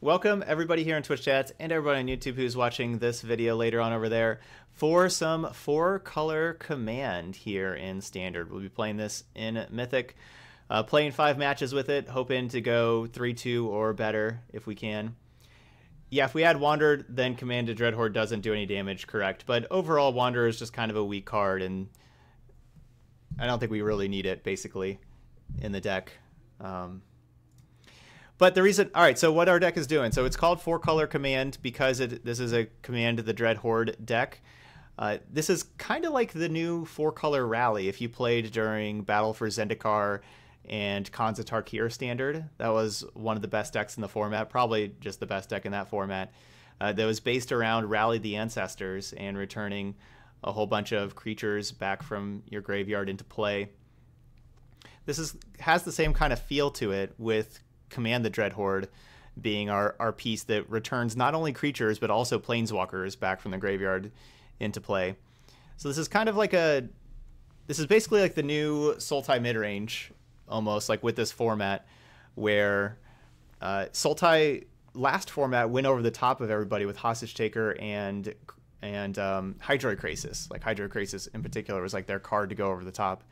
Welcome everybody here in Twitch chats and everybody on YouTube who's watching this video later on over there for some four color command here in standard. We'll be playing this in Mythic, uh, playing five matches with it, hoping to go 3-2 or better if we can. Yeah, if we add Wanderer, then Command to Dreadhorde doesn't do any damage, correct. But overall, Wanderer is just kind of a weak card, and I don't think we really need it, basically, in the deck. Um, but the reason, all right, so what our deck is doing, so it's called Four Color Command because it, this is a command to the Dread Horde deck. Uh, this is kind of like the new Four Color Rally if you played during Battle for Zendikar and Khans of Tarkir standard. That was one of the best decks in the format, probably just the best deck in that format. Uh, that was based around Rally the Ancestors and returning a whole bunch of creatures back from your graveyard into play. This is has the same kind of feel to it with Command the Dread Horde being our, our piece that returns not only creatures but also planeswalkers back from the graveyard into play. So this is kind of like a this is basically like the new Sultai midrange almost like with this format where uh, Sultai last format went over the top of everybody with Hostage Taker and and um, Hydroid Krasis. Like Hydroid Krasis in particular was like their card to go over the top.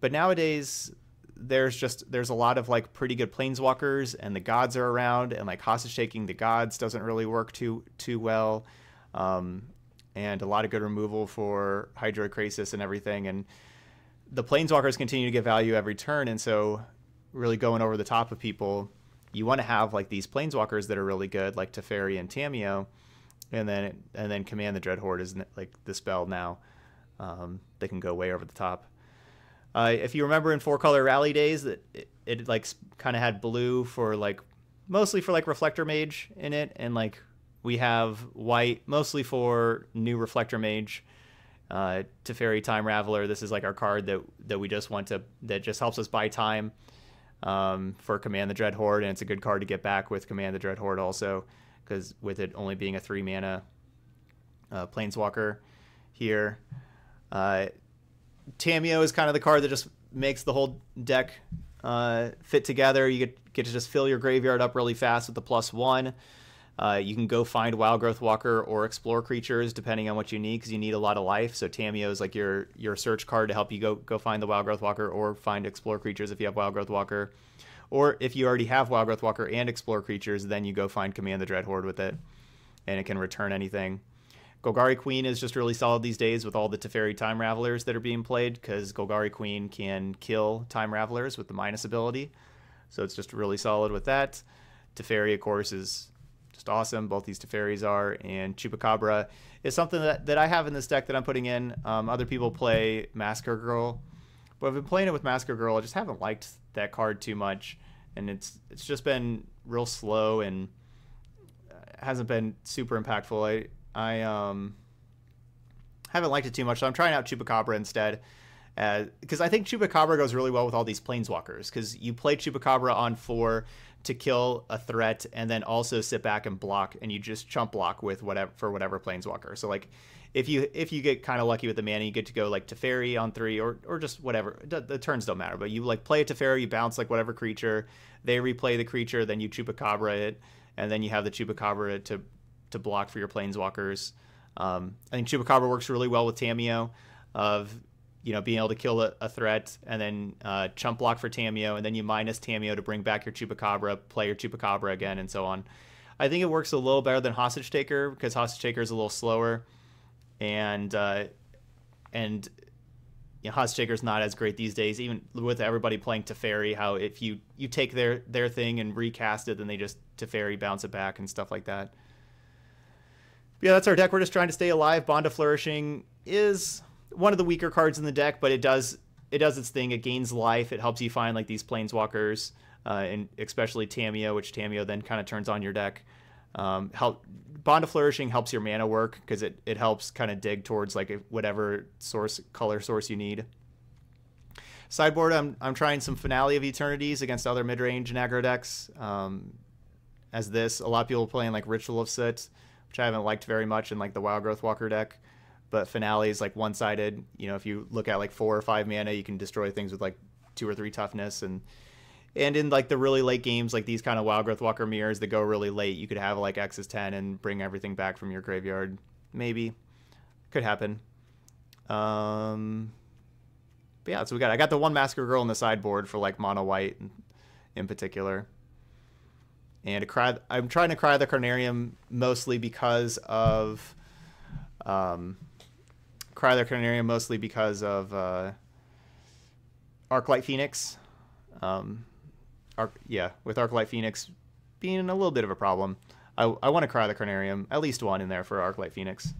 But nowadays there's just there's a lot of like pretty good planeswalkers and the gods are around and like hostage taking the gods doesn't really work too too well. Um, and a lot of good removal for Hydroid Krasis and everything. And the planeswalkers continue to get value every turn. And so really going over the top of people you want to have like these planeswalkers that are really good like Teferi and Tamiyo and then and then command the dread horde is like the spell now um, they can go way over the top uh, if you remember in four color rally days, that it, it, like kind of had blue for like mostly for like reflector mage in it, and like we have white mostly for new reflector mage. Uh, Teferi Time Raveler. This is like our card that that we just want to that just helps us buy time um, for Command the Dread Horde, and it's a good card to get back with Command the Dread Horde also because with it only being a three mana uh, Planeswalker here. Uh, Tamiyo is kind of the card that just makes the whole deck uh, fit together. You get, get to just fill your graveyard up really fast with the plus one. Uh, you can go find Wild Growth Walker or Explore creatures depending on what you need because you need a lot of life. So Tamiyo is like your your search card to help you go go find the Wild Growth Walker or find Explore creatures if you have Wild Growth Walker. Or if you already have Wild Growth Walker and Explore creatures, then you go find Command the Dread Horde with it, and it can return anything. Golgari Queen is just really solid these days with all the Teferi Time Ravelers that are being played because Golgari Queen can kill Time Ravelers with the minus ability. So it's just really solid with that. Teferi, of course, is just awesome. Both these Teferis are. And Chupacabra is something that, that I have in this deck that I'm putting in. Um, other people play Massacre Girl. But I've been playing it with Massacre Girl. I just haven't liked that card too much. And it's it's just been real slow and uh, hasn't been super impactful. I I um haven't liked it too much, so I'm trying out Chupacabra instead. Because uh, I think Chupacabra goes really well with all these planeswalkers. Because you play Chupacabra on four to kill a threat, and then also sit back and block, and you just chump block with whatever for whatever planeswalker. So like, if you if you get kind of lucky with the mana, you get to go like Teferi on three, or or just whatever. The, the turns don't matter, but you like play a Teferi, you bounce like whatever creature, they replay the creature, then you Chupacabra it, and then you have the Chupacabra to to block for your planeswalkers. Um, I think Chupacabra works really well with Tamiyo, of you know being able to kill a, a threat and then uh, chump block for Tamiyo, and then you minus Tamiyo to bring back your Chupacabra, play your Chupacabra again, and so on. I think it works a little better than Hostage Taker because Hostage Taker is a little slower, and uh, and you know, Hostage Taker is not as great these days. Even with everybody playing Teferi, how if you you take their their thing and recast it, then they just Teferi bounce it back and stuff like that yeah, that's our deck. We're just trying to stay alive. Bond of Flourishing is one of the weaker cards in the deck, but it does it does its thing. It gains life. It helps you find like these planeswalkers, uh, and especially Tamiyo, which Tamiyo then kind of turns on your deck. Um, help Bond of Flourishing helps your mana work because it, it helps kind of dig towards like whatever source color source you need. Sideboard, I'm I'm trying some Finale of Eternities against other mid range and aggro decks. Um, as this, a lot of people playing like Ritual of Soot which I haven't liked very much in like the Wild Growth Walker deck. But finale is like one sided. You know, if you look at like four or five mana, you can destroy things with like two or three toughness, and And in like the really late games, like these kind of Wild Growth Walker mirrors that go really late, you could have like X is 10 and bring everything back from your graveyard. Maybe. Could happen. Um, but yeah, so we got. I got the one Massacre Girl in the sideboard for like mono white in particular. And cry, I'm trying to cry the Carnarium mostly because of um, cry the Carnarium mostly because of uh, Arclight Phoenix. Um, Arc, yeah, with Arclight Phoenix being a little bit of a problem. I, I want to cry the Carnarium, at least one in there for Arclight Phoenix.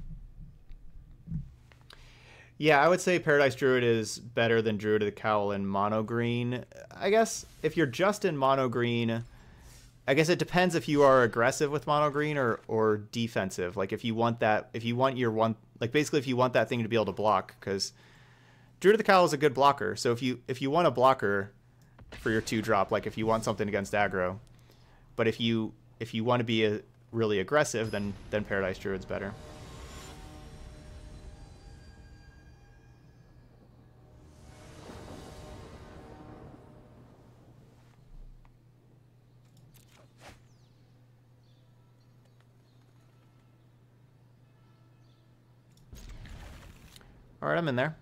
Yeah, I would say Paradise Druid is better than Druid of the Cowl in mono green. I guess if you're just in mono green, I guess it depends if you are aggressive with mono green or or defensive. Like if you want that, if you want your one, like basically if you want that thing to be able to block, because Druid of the Cowl is a good blocker. So if you if you want a blocker for your two drop, like if you want something against aggro, but if you if you want to be a, really aggressive, then then Paradise Druid's better. All right, I'm in there.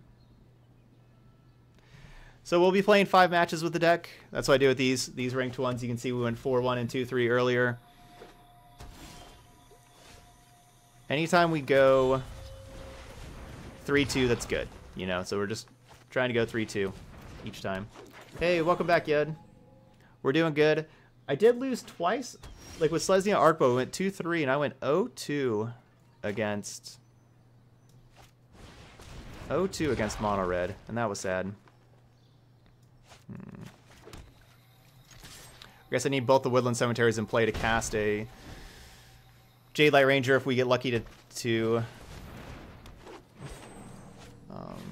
So we'll be playing five matches with the deck. That's what I do with these these ranked ones. You can see we went 4-1 and 2-3 earlier. Anytime we go 3-2, that's good. You know, so we're just trying to go 3-2 each time. Hey, welcome back, Yud. We're doing good. I did lose twice. Like with Selesnya Arkbow, we went 2-3, and I went 0-2 against 0-2 against Mono Red, and that was sad. Hmm. I guess I need both the Woodland Cemeteries in play to cast a Jadelight Ranger if we get lucky to, to um,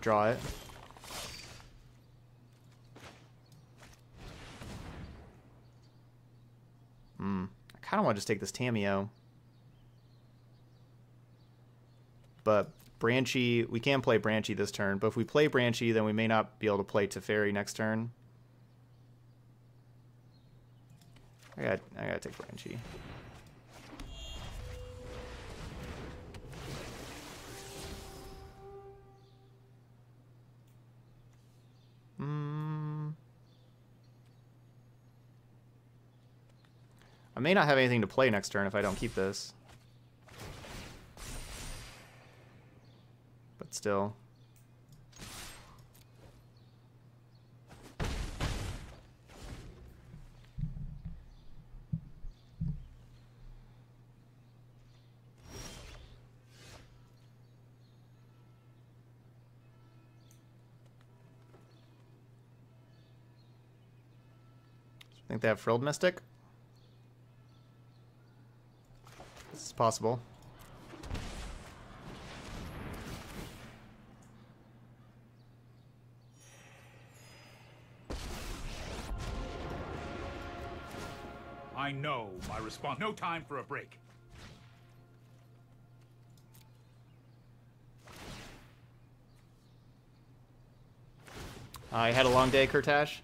draw it. Hmm. I kind of want to just take this Tamiyo. But Branchy, we can play Branchy this turn, but if we play Branchy, then we may not be able to play Teferi next turn. I got I gotta take Branchy. Hmm. I may not have anything to play next turn if I don't keep this. Still. I think they have Frilled Mystic. This is possible. I know my response. No time for a break. I had a long day, Kurtash.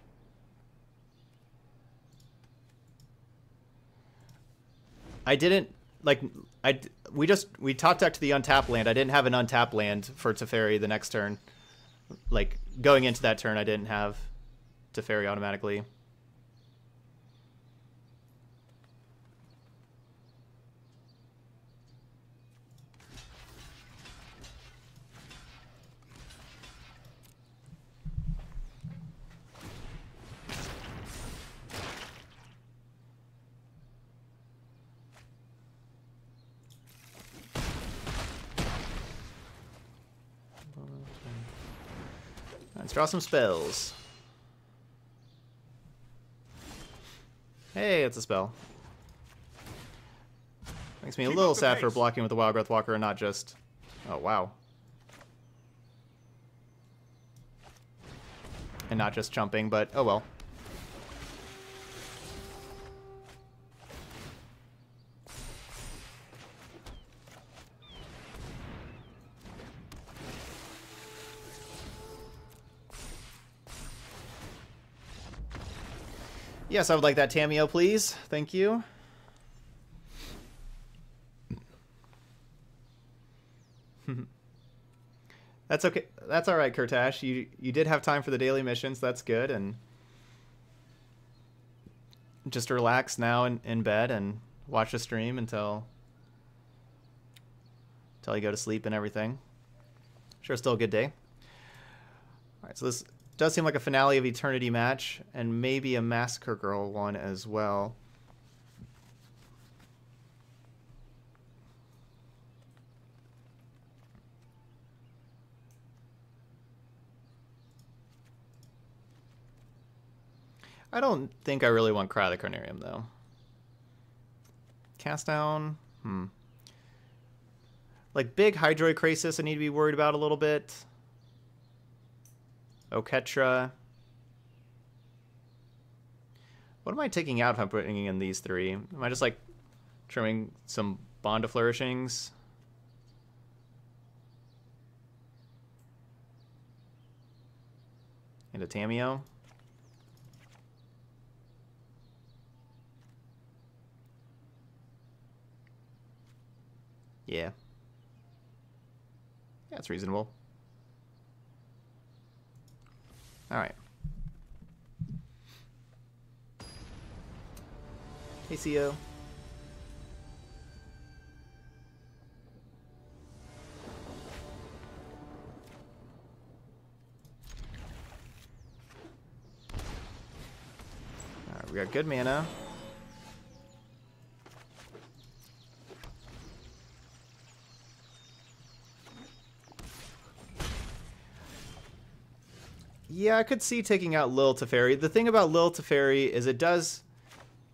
I didn't like I we just we talked top decked the untap land. I didn't have an untap land for Teferi the next turn. Like going into that turn, I didn't have Teferi automatically. Let's draw some spells. Hey, it's a spell. Makes me a little sad for blocking with the Wild Growth Walker and not just... Oh, wow. And not just jumping, but oh well. Yes, I would like that Tamiyo, please. Thank you. That's okay. That's all right, Kurtash. You you did have time for the daily missions. That's good. And just relax now in, in bed and watch the stream until until you go to sleep and everything. Sure, still a good day. All right, so this does seem like a finale of Eternity match, and maybe a Massacre Girl one as well. I don't think I really want Cry the Carnarium, though. Cast down? Hmm. Like, big Hydroid Krasis I need to be worried about a little bit. Oketra. What am I taking out if I'm putting in these three? Am I just, like, trimming some Bond of Flourishings? And a? Yeah. It's reasonable. All right. Hey, CO. All right, we got good mana. Yeah, I could see taking out Lil Teferi. The thing about Lil Teferi is it does,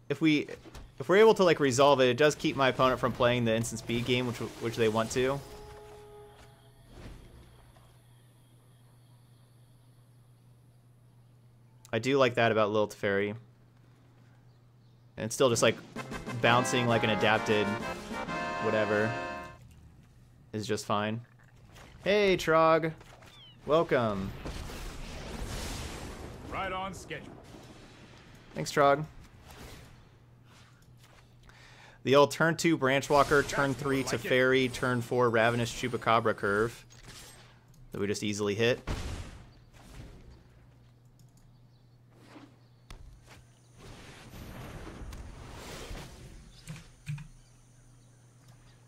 if we, if we're able to like resolve it, it does keep my opponent from playing the instant speed game, which which they want to. I do like that about Lil Teferi. And still just like bouncing like an adapted whatever is just fine. Hey, Trog. Welcome. Right on schedule. Thanks, Trog. The old turn 2 Branchwalker, turn 3 like Teferi, turn 4 Ravenous Chupacabra curve that we just easily hit.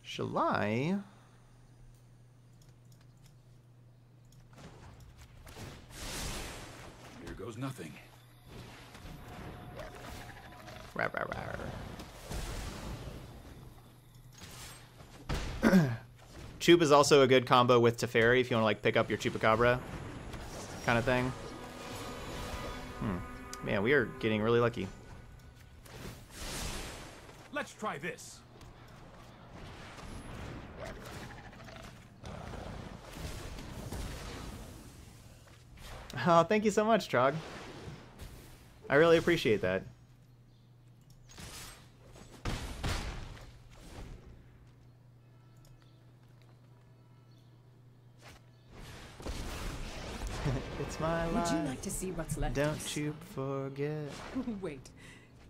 Shall I? Goes nothing. Chup is also a good combo with Teferi if you want to like pick up your Chupacabra kind of thing. Hmm. Man, we are getting really lucky. Let's try this. Oh, thank you so much, Trog. I really appreciate that. it's my life. Would you like to see what's left? Don't you forget. Wait,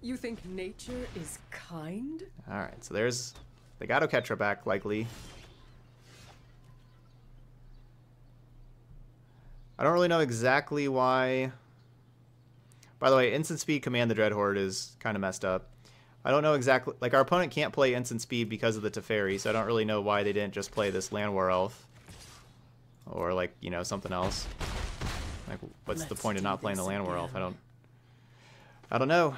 you think nature is kind? All right, so there's they got Oketra back likely. I don't really know exactly why. By the way, instant speed command the Dread Horde is kind of messed up. I don't know exactly like our opponent can't play instant speed because of the Teferi, so I don't really know why they didn't just play this Llanowar Elf or like you know something else. Like, what's the Let's point of not playing the Llanowar Elf? I don't. I don't know.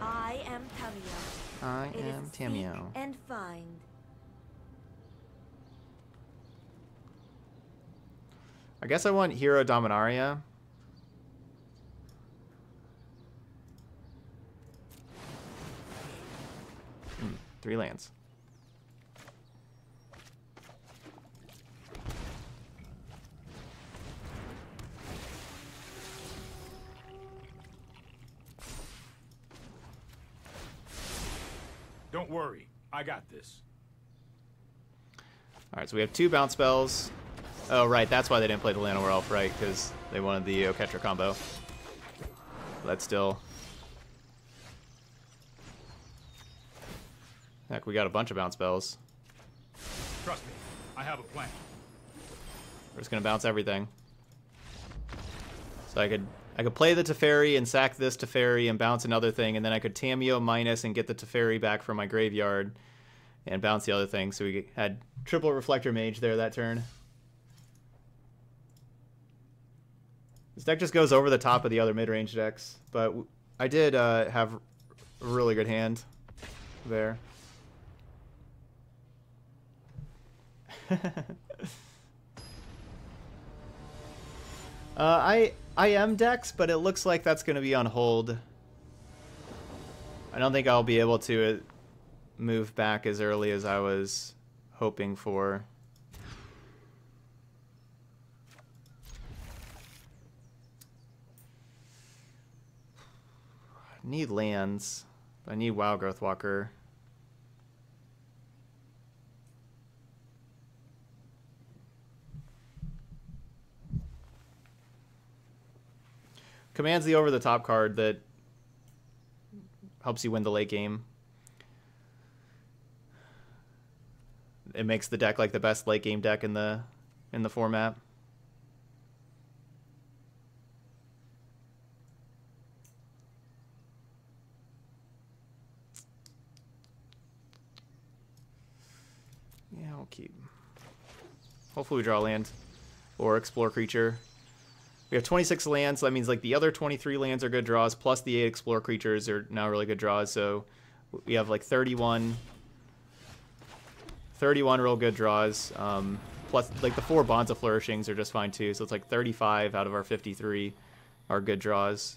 I am Tamiyo. I It is am seek Tamiyo. and find. I guess I want Hero Dominaria. Hmm, three lands. Don't worry. I got this. Alright, so we have two bounce spells. Oh, right, that's why they didn't play the Llanowar Elf, right, because they wanted the Oketra combo. That's still... Heck, we got a bunch of bounce spells. Trust me, I have a plan. We're just gonna bounce everything. So I could I could play the Teferi and sack this Teferi and bounce another thing, and then I could Tamiyo minus and get the Teferi back from my graveyard and bounce the other thing. So we had triple Reflector Mage there that turn. This deck just goes over the top of the other mid-range decks, but I did uh, have a really good hand there. Uh, I I am Dex, but it looks like that's going to be on hold. I don't think I'll be able to uh, move back as early as I was hoping for. Need lands. I need Wild Growth Walker. Command's the over the top card that helps you win the late game. It makes the deck like the best late game deck in the in the format. Yeah, I'll keep. Hopefully we draw land or explore creature. We have 26 lands, so that means like the other 23 lands are good draws, plus the 8 explore creatures are now really good draws, so we have like 31 31 real good draws. Um, plus, like the four Bonds of Flourishings are just fine too, so it's like 35 out of our 53 are good draws.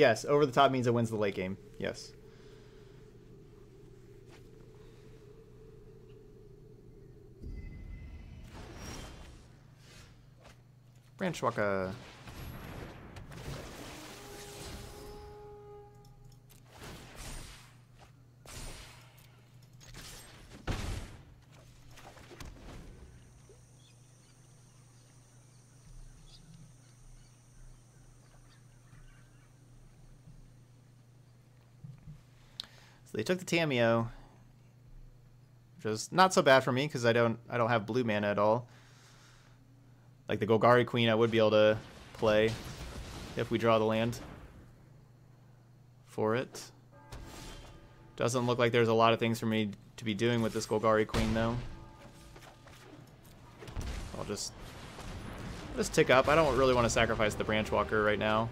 Yes, over the top means it wins the late game. Yes. Branch uh, they took the Tamiyo, which is not so bad for me because I don't I don't have blue mana at all. Like the Golgari Queen I would be able to play if we draw the land for it. Doesn't look like there's a lot of things for me to be doing with this Golgari Queen though. I'll just just tick up. I don't really want to sacrifice the Branchwalker right now.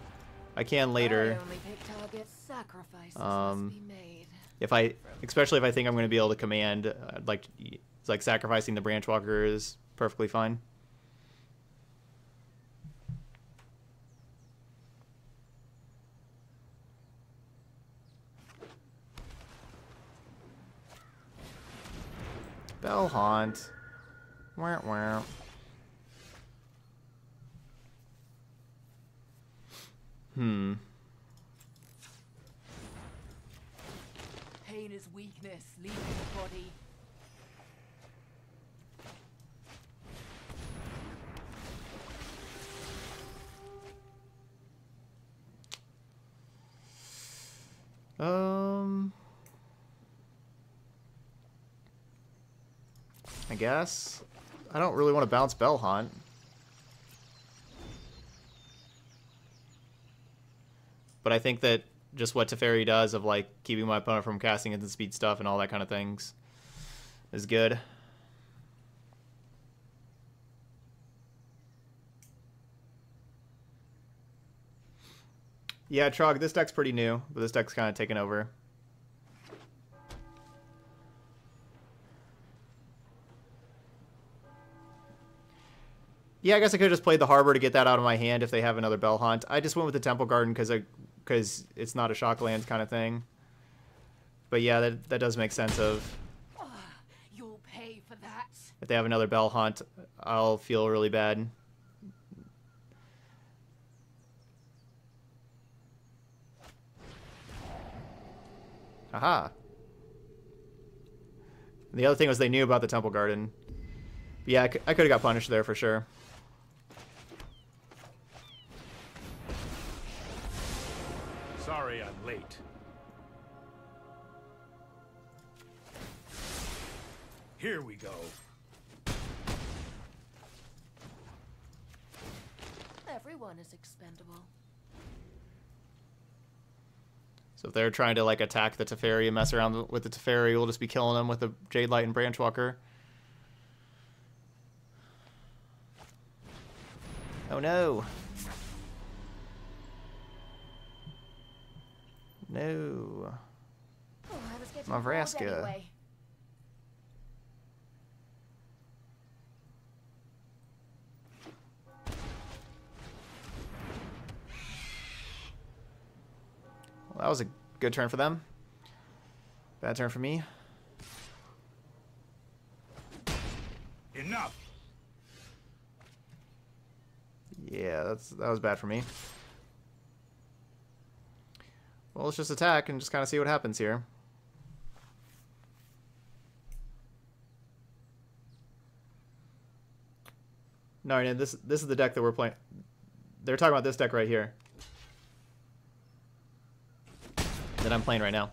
I can later. Um, if I, especially if I think I'm going to be able to command, I'd like, like sacrificing the Branchwalker is perfectly fine. Bell Haunt. Wah, wah. Hmm. Is weakness, leaving the body. Um. I guess. I don't really want to bounce Bell Hunt. But I think that just what Teferi does of like keeping my opponent from casting instant speed stuff and all that kind of things is good. Yeah, Trog, this deck's pretty new, but this deck's kind of taken over. Yeah, I guess I could have just played the Harbor to get that out of my hand if they have another Bell Hunt. I just went with the Temple Garden because because it's not a shock land kind of thing. But yeah, that that does make sense of. You'll pay for that. If they have another Bell Hunt, I'll feel really bad. Aha. The other thing was they knew about the Temple Garden. But yeah, I could have got punished there for sure. Here we go. Everyone is expendable. So if they're trying to like attack the Teferi and mess around with the Teferi, we'll just be killing them with the Jadelight and Branchwalker. Oh no. No. Oh, I was getting Mavraska. bored anyway. That was a good turn for them. Bad turn for me. Enough. Yeah, that's that was bad for me. Well, let's just attack and just kind of see what happens here. No, no, this this is the deck that we're playing. They're talking about this deck right here. That I'm playing right now.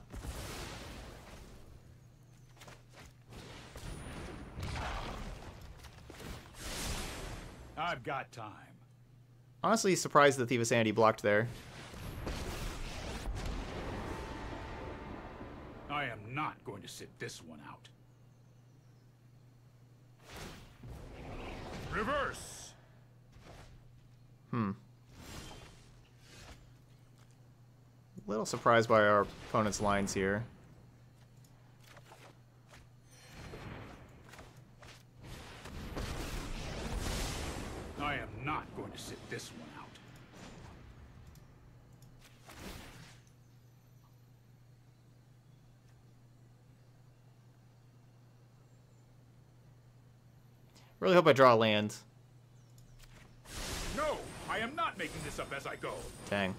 I've got time. Honestly, surprised that Thief of Sanity blocked there. I am not going to sit this one out. Reverse. Hmm. Little surprised by our opponent's lines here. I am not going to sit this one out. Really hope I draw a land. No, I am not making this up as I go. Dang.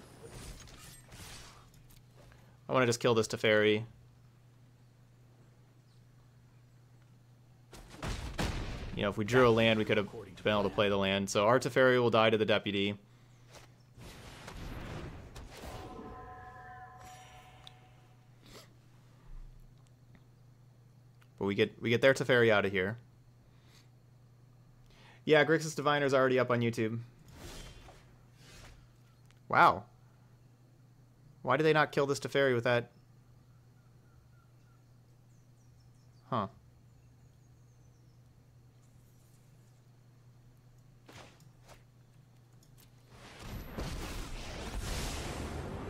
I want to just kill this Teferi. You know, if we drew a land, we could have been able to play the land. So our Teferi will die to the Deputy. But we get we get their Teferi out of here. Yeah, Grixis Diviner's is already up on YouTube. Wow. Why did they not kill this Teferi with that? Huh.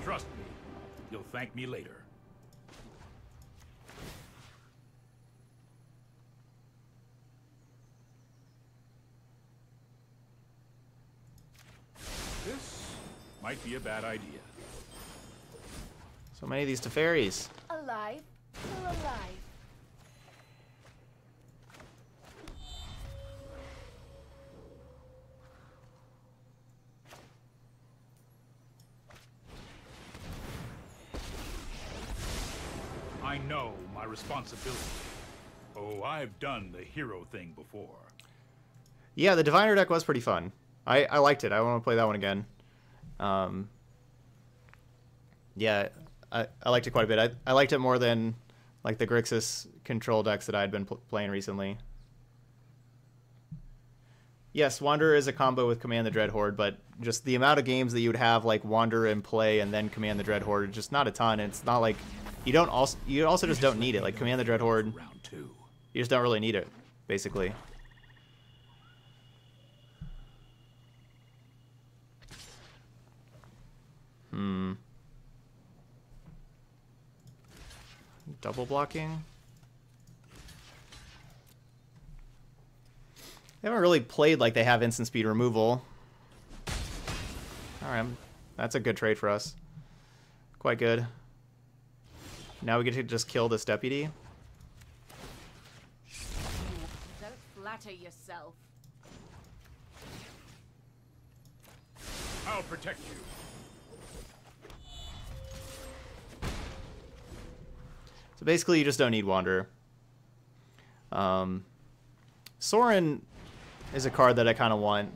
Trust me, you'll thank me later. This might be a bad idea. So many of these Teferis. Alive, still alive. I know my responsibility. Oh, I've done the hero thing before. Yeah, the Diviner deck was pretty fun. I, I liked it. I want to play that one again. Um, yeah, I, I liked it quite a bit. I, I liked it more than like the Grixis control decks that I had been pl- playing recently. Yes, Wanderer is a combo with Command the Dread Horde, but just the amount of games that you would have like Wander and play and then Command the Dread Horde, just not a ton. It's not like you don't also you also just don't need it. Like Command the Dread Horde, Round two. you just don't really need it, basically. Hmm. Double blocking? They haven't really played like they have instant speed removal. Alright, that's a good trade for us. Quite good. Now we get to just kill this deputy. Don't flatter yourself. I'll protect you. So basically, you just don't need Wanderer. Um, Sorin is a card that I kind of want.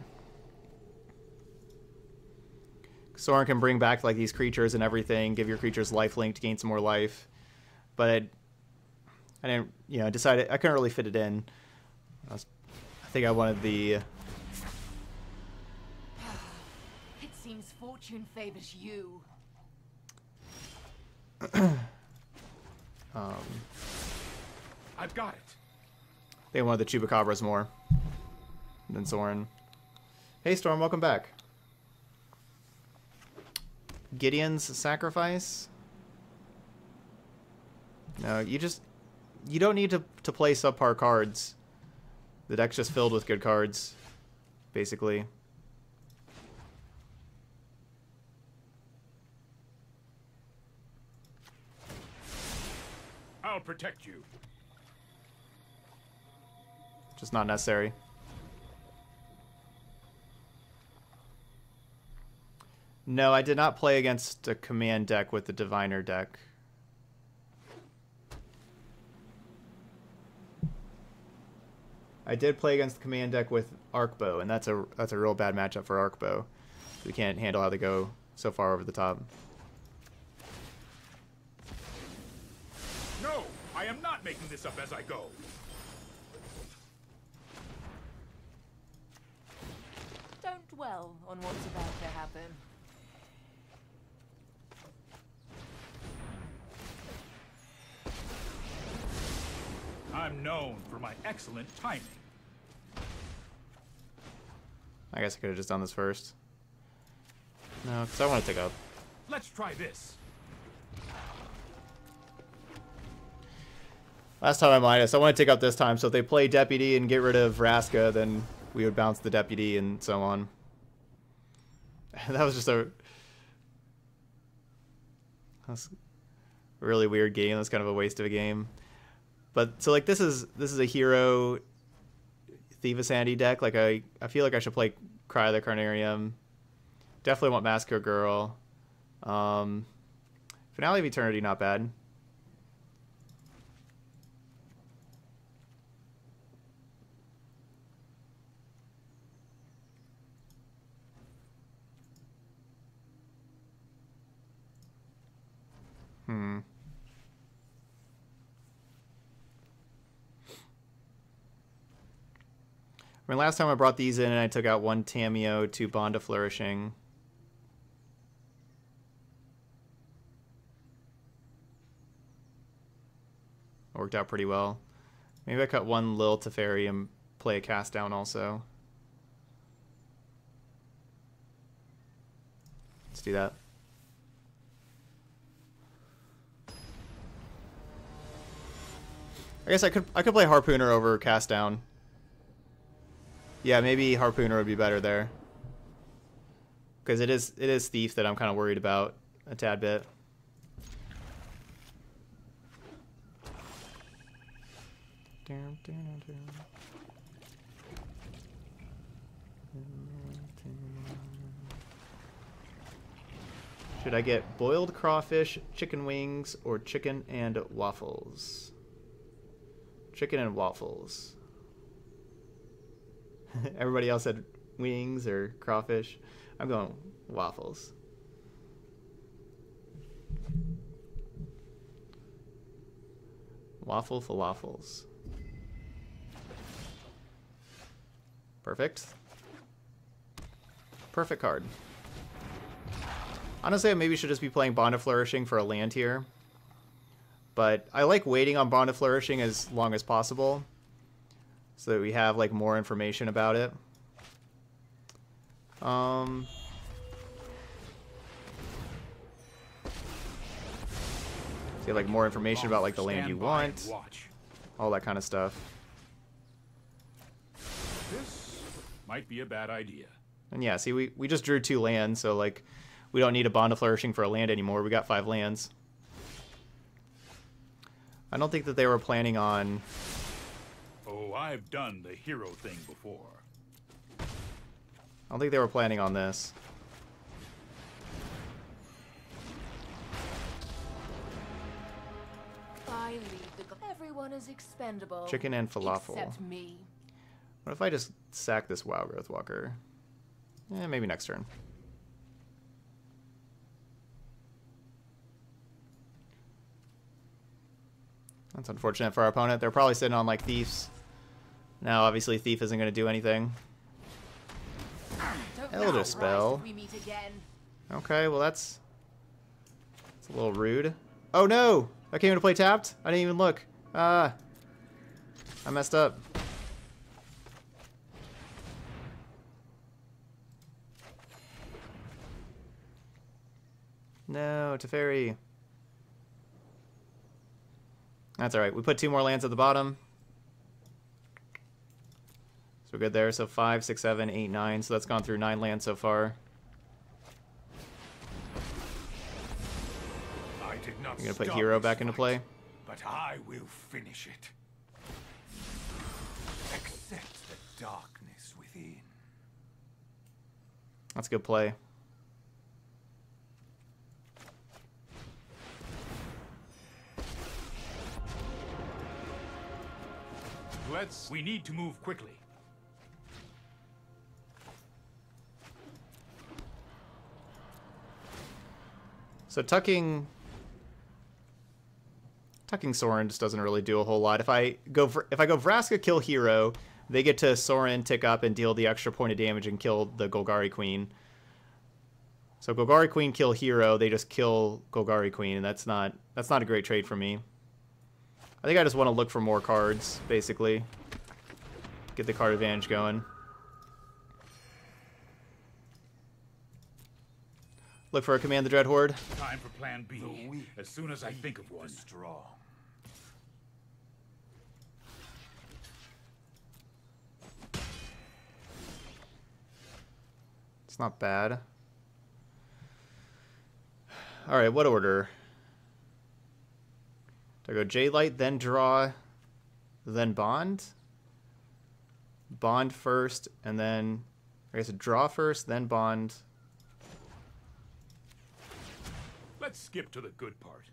Sorin can bring back like these creatures and everything, give your creatures life link to gain some more life. But I, I didn't, you know, decided I couldn't really fit it in. I, was, I think I wanted the. It seems fortune favors you. Um, I've got it. they wanted the Chupacabras more than Sorin. Hey Storm, welcome back. Gideon's sacrifice. No, you just you don't need to to play subpar cards. The deck's just filled with good cards, basically. Protect you. Just not necessary. No, I did not play against a command deck with the diviner deck. I did play against the command deck with Arcbow, and that's a that's a real bad matchup for Arcbow. We can't handle how they go so far over the top. No, I am not making this up as I go. Don't dwell on what's about to happen. I'm known for my excellent timing. I guess I could have just done this first. No, because I want to take up. Let's try this. Last time I minus, I want to take up this time. So if they play deputy and get rid of Raska, then we would bounce the deputy and so on. that was just a that's a really weird game. That's kind of a waste of a game. But so like this is this is a hero Thief of Sanity deck. Like I I feel like I should play Cry of the Carnarium. Definitely want Massacre Girl. Um, Finale of Eternity, not bad. Hmm. I mean, last time I brought these in and I took out one Tamiyo, two Bond of Flourishing. Worked out pretty well. Maybe I cut one Lil Teferi and play a cast down also. Let's do that. I guess I could I could play Harpooner over cast down. Yeah, maybe Harpooner would be better there. Because it is it is Thief that I'm kind of worried about a tad bit. Should I get boiled crawfish, chicken wings, or chicken and waffles? Chicken and waffles. Everybody else said wings or crawfish. I'm going waffles. Waffle falafels. Perfect. Perfect card. Honestly, I maybe should just be playing Bond of Flourishing for a land here. But I like waiting on Bond of Flourishing as long as possible. So that we have like more information about it. Um... Have, like more information about like the land you Stand by and want, Watch. all that kind of stuff. This might be a bad idea. And yeah, see, we, we just drew two lands, so like, we don't need a Bond of Flourishing for a land anymore. We got five lands. I don't think that they were planning on... Oh, I've done the hero thing before. I don't think they were planning on this. I. Everyone is expendable. Chicken and falafel. Except me. What if I just sack this Wild Growth Walker? Yeah, maybe next turn. That's unfortunate for our opponent. They're probably sitting on like Thieves. Now, obviously, Thief isn't going to do anything. Don't Elder spell. We meet again. Okay, well that's... It's a little rude. Oh no! I came to play tapped? I didn't even look. Ah. I messed up. No, Teferi. That's alright. We put two more lands at the bottom. So we're good there. So five, six, seven, eight, nine. So that's gone through nine lands so far. I did not You're gonna put Hero back into play? But I will finish it. Accept the darkness within. That's a good play. Let's. We need to move quickly. So tucking tucking Sorin just doesn't really do a whole lot. If I go if I go Vraska kill hero, they get to Sorin tick up and deal the extra point of damage and kill the Golgari Queen. So Golgari Queen kill hero, they just kill Golgari Queen, and that's not that's not a great trade for me. I think I just want to look for more cards, basically. Get the card advantage going. Look for a Command the Dread Horde. Time for Plan B. As soon as I think of one. Strong. It's not bad. Alright, what order? I go J-Light, then draw, then bond? Bond first, and then... I guess draw first, then bond. Let's skip to the good part.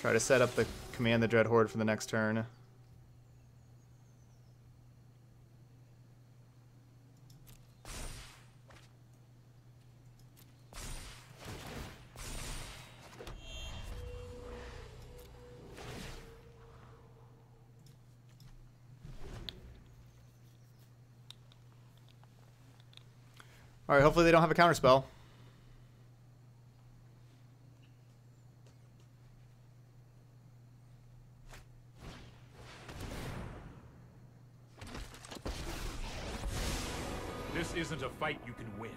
Try to set up the Command the Dread Horde for the next turn. Alright, hopefully they don't have a counterspell. This isn't a fight you can win.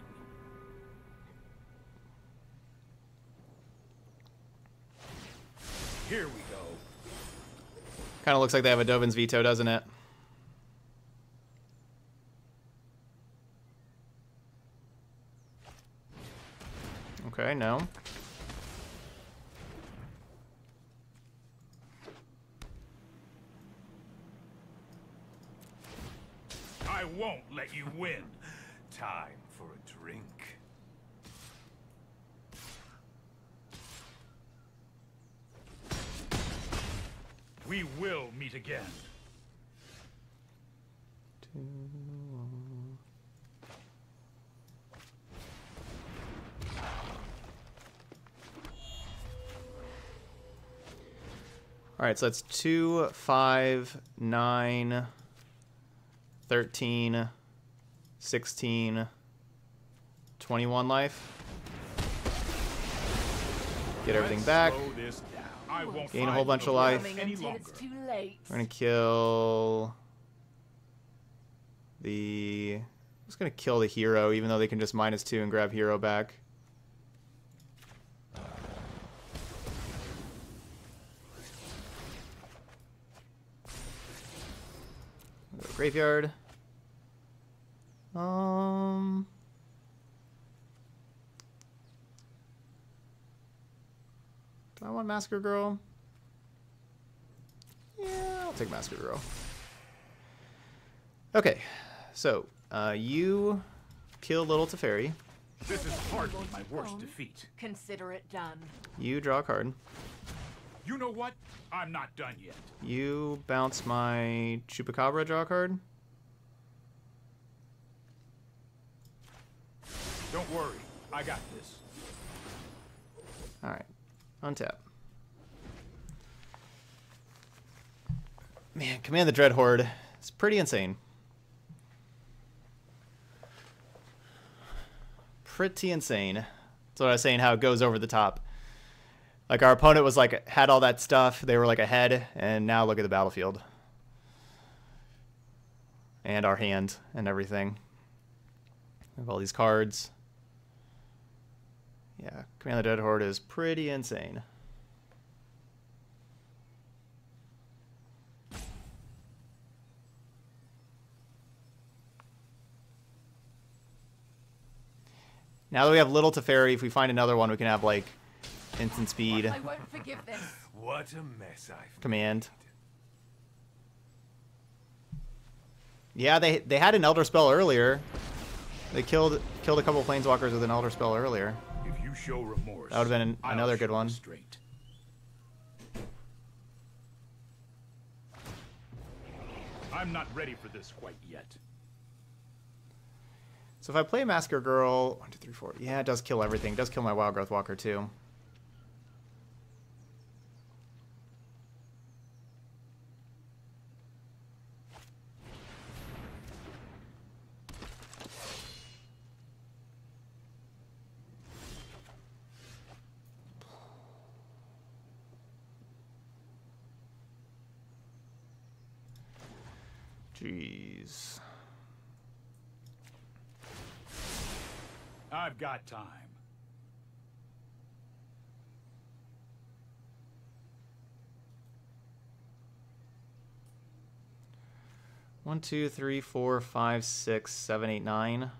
Here we go. Kind of looks like they have a Dovin's Veto, doesn't it? Okay, no. I won't let you win. Time for a drink. We will meet again. All right, so that's 2, 5, 9, 13, 16, 21 life. Get everything Let's back. slow this down. I won't Gain a whole bunch of life. world Coming Any until longer. it's too late. We're gonna kill the. I'm just gonna kill the hero, even though they can just minus two and grab hero back. Graveyard. Um. Do I want Massacre Girl? Yeah, I'll take Massacre Girl. Okay, so uh, you kill Little Teferi. This is hardly my worst defeat. Consider it done. You draw a card. You know what? I'm not done yet. You bounce my Chupacabra draw card. Don't worry. I got this. Alright. Untap. Man, Command the Dread Horde. It's pretty insane. Pretty insane. That's what I was saying, how it goes over the top. Like our opponent was like had all that stuff, they were like ahead, and now look at the battlefield. And our hand and everything. We have all these cards. Yeah, Command the Dread Horde is pretty insane. Now that we have Little Teferi, if we find another one, we can have like instant speed I won't forgive this. What a mess I've command. Yeah, they they had an Elder Spell earlier. They killed killed a couple Planeswalkers with an Elder Spell earlier. If you show remorse, That would've been an- I'll another good show one. Restraint. I'm not ready for this quite yet. So if I play Massacre Girl, one, two, three, four. Yeah, it does kill everything. It does kill my Wild Growth Walker too. Jeez. I've got time. One, two, three, four, five, six, seven, eight, nine.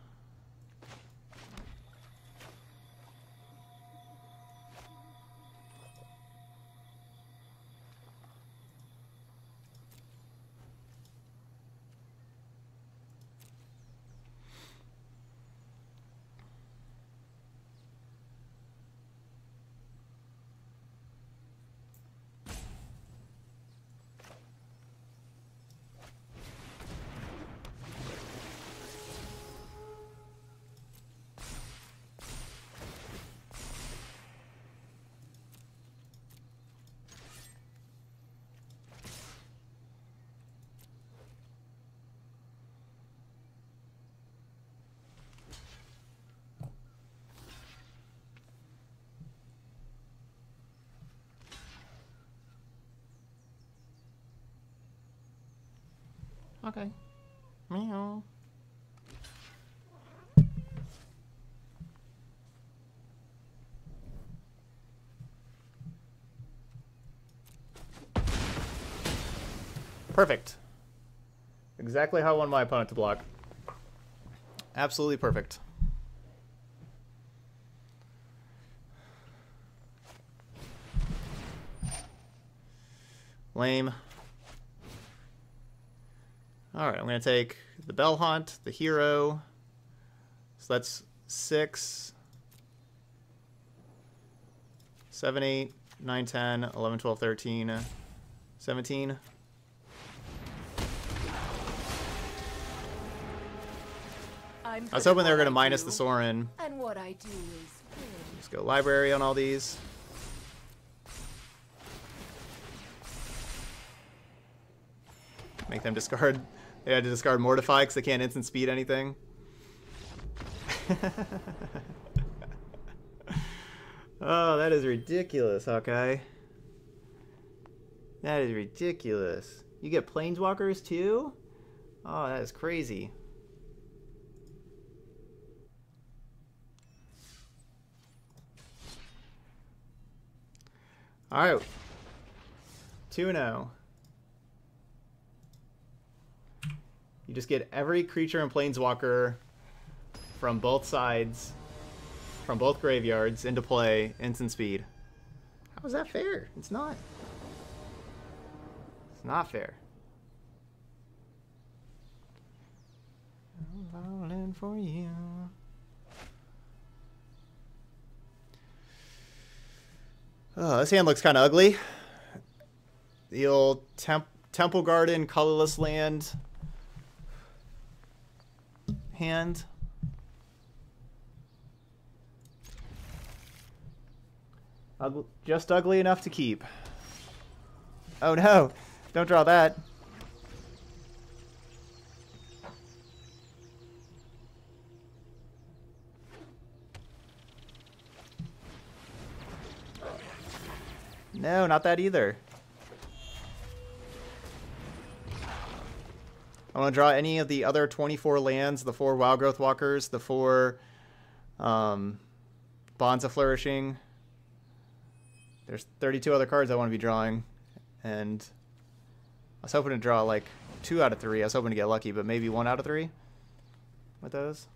Okay. Meow. Perfect. Exactly how I want my opponent to block. Absolutely perfect. Lame. Alright, I'm going to take the Bell Haunt, the Hero. So that's 6, 7, 8, 9, 10, 11, 12, 13, 17. I'm I was hoping they were going to minus do, the Sorin. And what I do is. Just go library on all these. Make them discard. They had to discard Mortify because they can't instant speed anything. oh, that is ridiculous, Hawkeye. That is ridiculous. You get Planeswalkers too? Oh, that is crazy. All right. 2 0. You just get every creature and planeswalker from both sides, from both graveyards, into play, instant speed. How is that fair? It's not. It's not fair. I'm falling for you. Oh, this hand looks kind of ugly. The old temp Temple Garden, colorless land hand. Ugly, just ugly enough to keep. Oh no, don't draw that. No, not that either. I want to draw any of the other 24 lands, the four Wild Growth Walkers, the four um, Bonds of Flourishing. There's 32 other cards I want to be drawing, and I was hoping to draw like two out of three. I was hoping to get lucky, but maybe one out of three with those.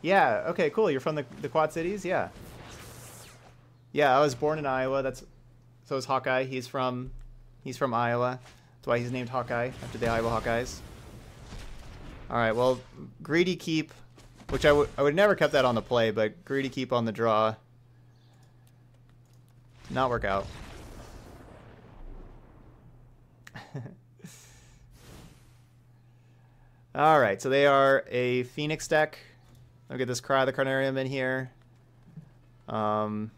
Yeah, okay, cool. You're from the, the Quad Cities? Yeah. Yeah, I was born in Iowa. That's so is Hawkeye. He's from he's from Iowa. That's why he's named Hawkeye after the Iowa Hawkeyes. All right, well, greedy keep, which I would I would never kept that on the play, but greedy keep on the draw. Not work out. All right, so they are a Phoenix deck. I'll get this Cry of the Carnarium in here. Um,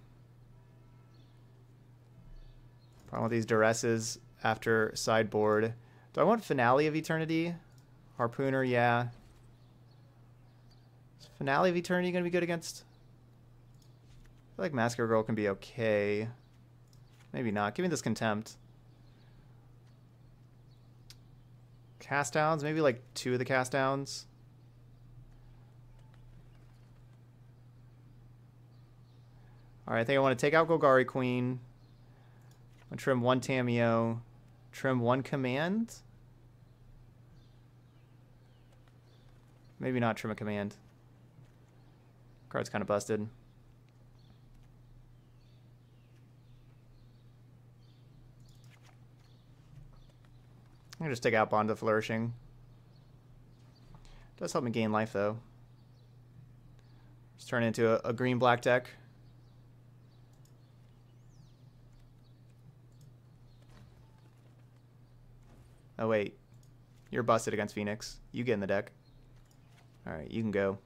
Problem with these duresses after sideboard. Do I want Finale of Eternity? Harpooner, yeah. Is Finale of Eternity going to be good against? I feel like Massacre Girl can be okay. Maybe not. Give me this Contempt. Cast downs, maybe like two of the cast downs. All right, I think I want to take out Golgari Queen. I'll trim one Tamiyo. Trim one command. Maybe not trim a command. Card's kind of busted. I'm gonna just take out Bond of Flourishing. Does help me gain life though. Just turn into a, a green black deck. Oh, wait. You're busted against Phoenix. You get in the deck. Alright, you can go.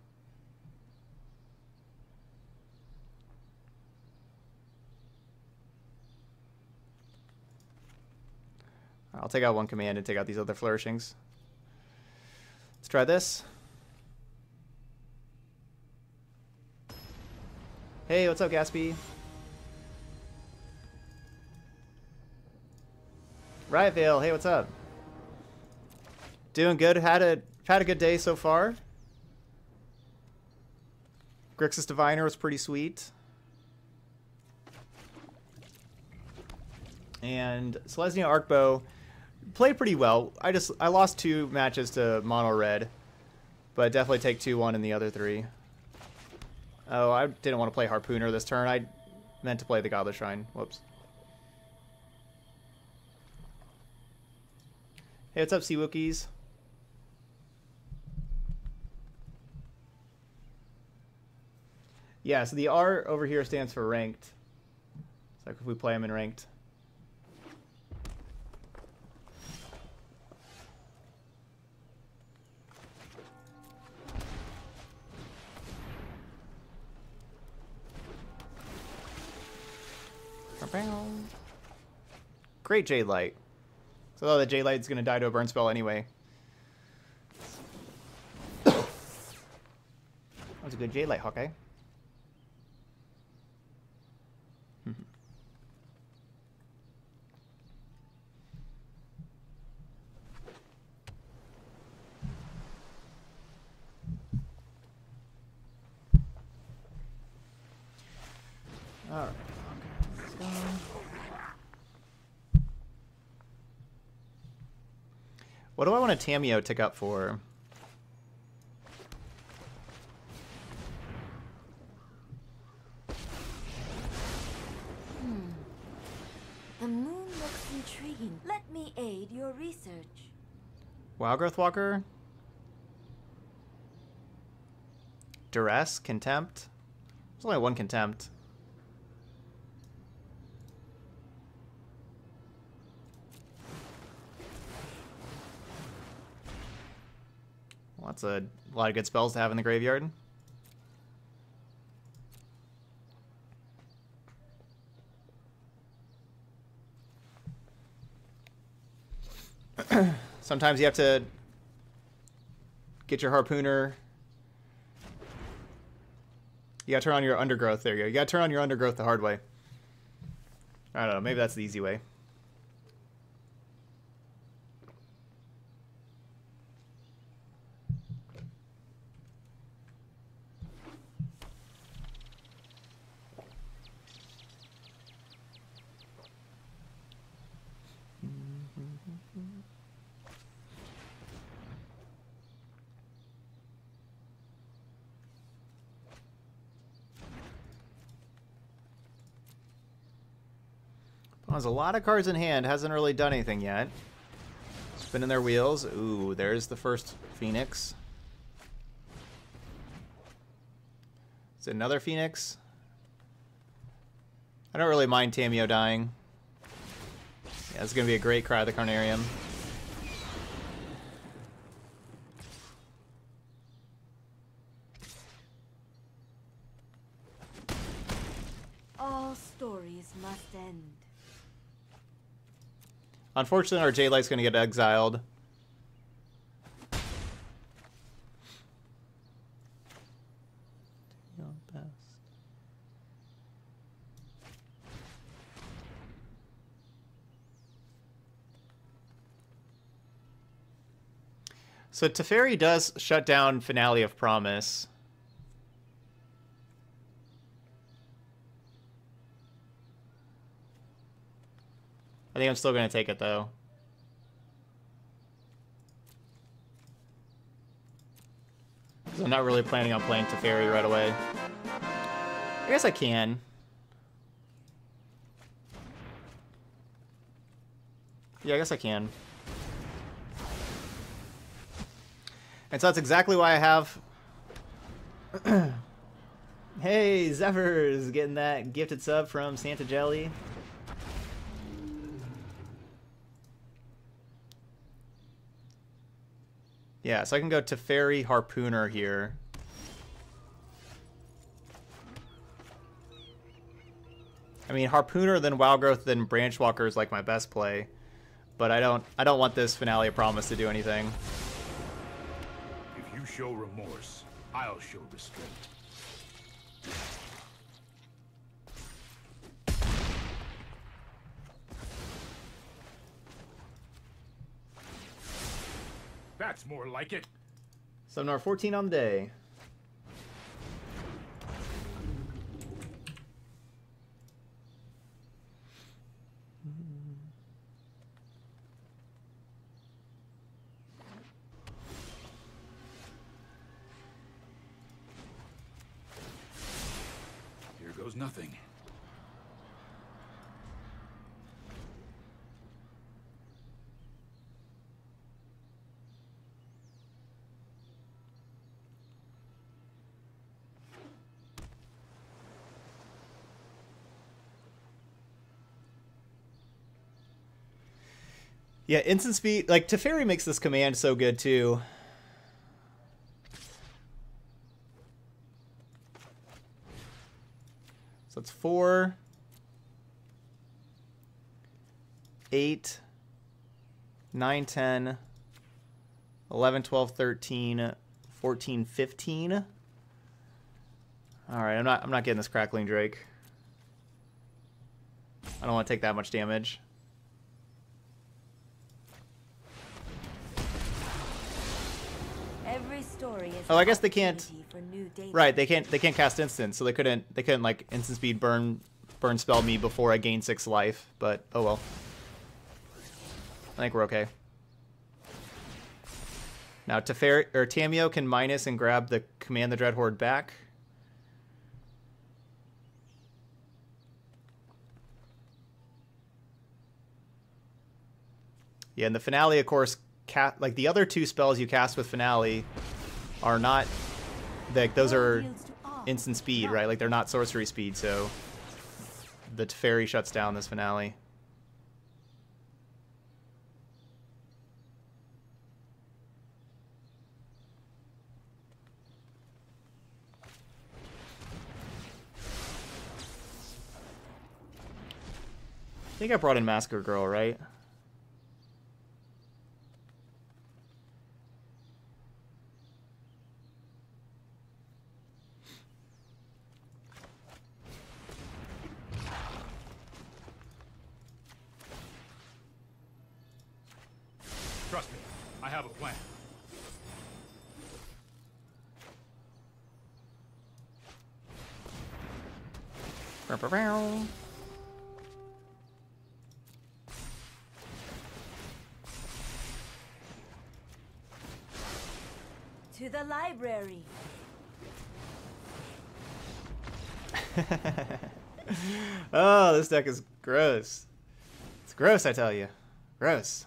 I'll take out one command and take out these other flourishings. Let's try this. Hey, what's up, Gaspy? Riot Veil, hey, what's up? Doing good. Had a had a good day so far. Grixis Diviner was pretty sweet. And Selesnya Arcbow played pretty well. I just I lost two matches to Mono Red, but definitely take two one in the other three. Oh, I didn't want to play Harpooner this turn. I meant to play the Godless Shrine. Whoops. Hey, what's up, Sea Wookiees? Yeah, so the R over here stands for ranked. It's like if we play them in ranked. Great Jadelight. So oh, the Jadelight's gonna die to a burn spell anyway. that was a good Jadelight, Hawkeye. What do I want a Tamiyo tick up for? Hmm. The moon looks intriguing. Let me aid your research. Wow, Growth Walker. Duress, Contempt. There's only one Contempt. That's a lot of good spells to have in the graveyard. Sometimes you have to get your harpooner. You gotta turn on your undergrowth. There you go. You gotta turn on your undergrowth the hard way. I don't know. Maybe that's the easy way. Has a lot of cards in hand. Hasn't really done anything yet. Spinning their wheels. Ooh, there's the first Phoenix. Is it another Phoenix? I don't really mind Tamiyo dying. Yeah, it's going to be a great Cry of the Carnarium. All stories must end. Unfortunately, our J-Light's going to get exiled. So Teferi does shut down Finale of Promise. I think I'm still going to take it, though. Because I'm not really planning on playing Teferi right away. I guess I can. Yeah, I guess I can. And so that's exactly why I have... hey, Zephyrs! Getting that gifted sub from Santa Jelly. Yeah, so I can go Teferi Harpooner here. I mean, Harpooner, then Wildgrowth, then Branchwalker is like my best play. But I don't I don't want this Finale Promise to do anything. If you show remorse, I'll show restraint. That's more like it. Seminar 14 on the day. Here goes nothing. Yeah, instant speed. Like, Teferi makes this command so good, too. So it's 4, 8, 9, 10, 11, 12, 13, 14, 15. All right, I'm not I'm not getting this crackling drake. I don't want to take that much damage. Every story is Oh, I guess they can't- opportunity For new data. Right, they can't they can't cast instant, so they couldn't they couldn't like instant speed burn burn spell me before I gain six life, but oh well. I think we're okay. Now Teferi or Tamiyo can minus and grab the command the Dread Horde back. Yeah, and the finale, of course, ca- like the other two spells you cast with finale are not like those are instant speed, right? Like they're not sorcery speed, so the Teferi shuts down this finale. I think I brought in Massacre Girl, right? This deck is gross. It's gross, I tell you. Gross.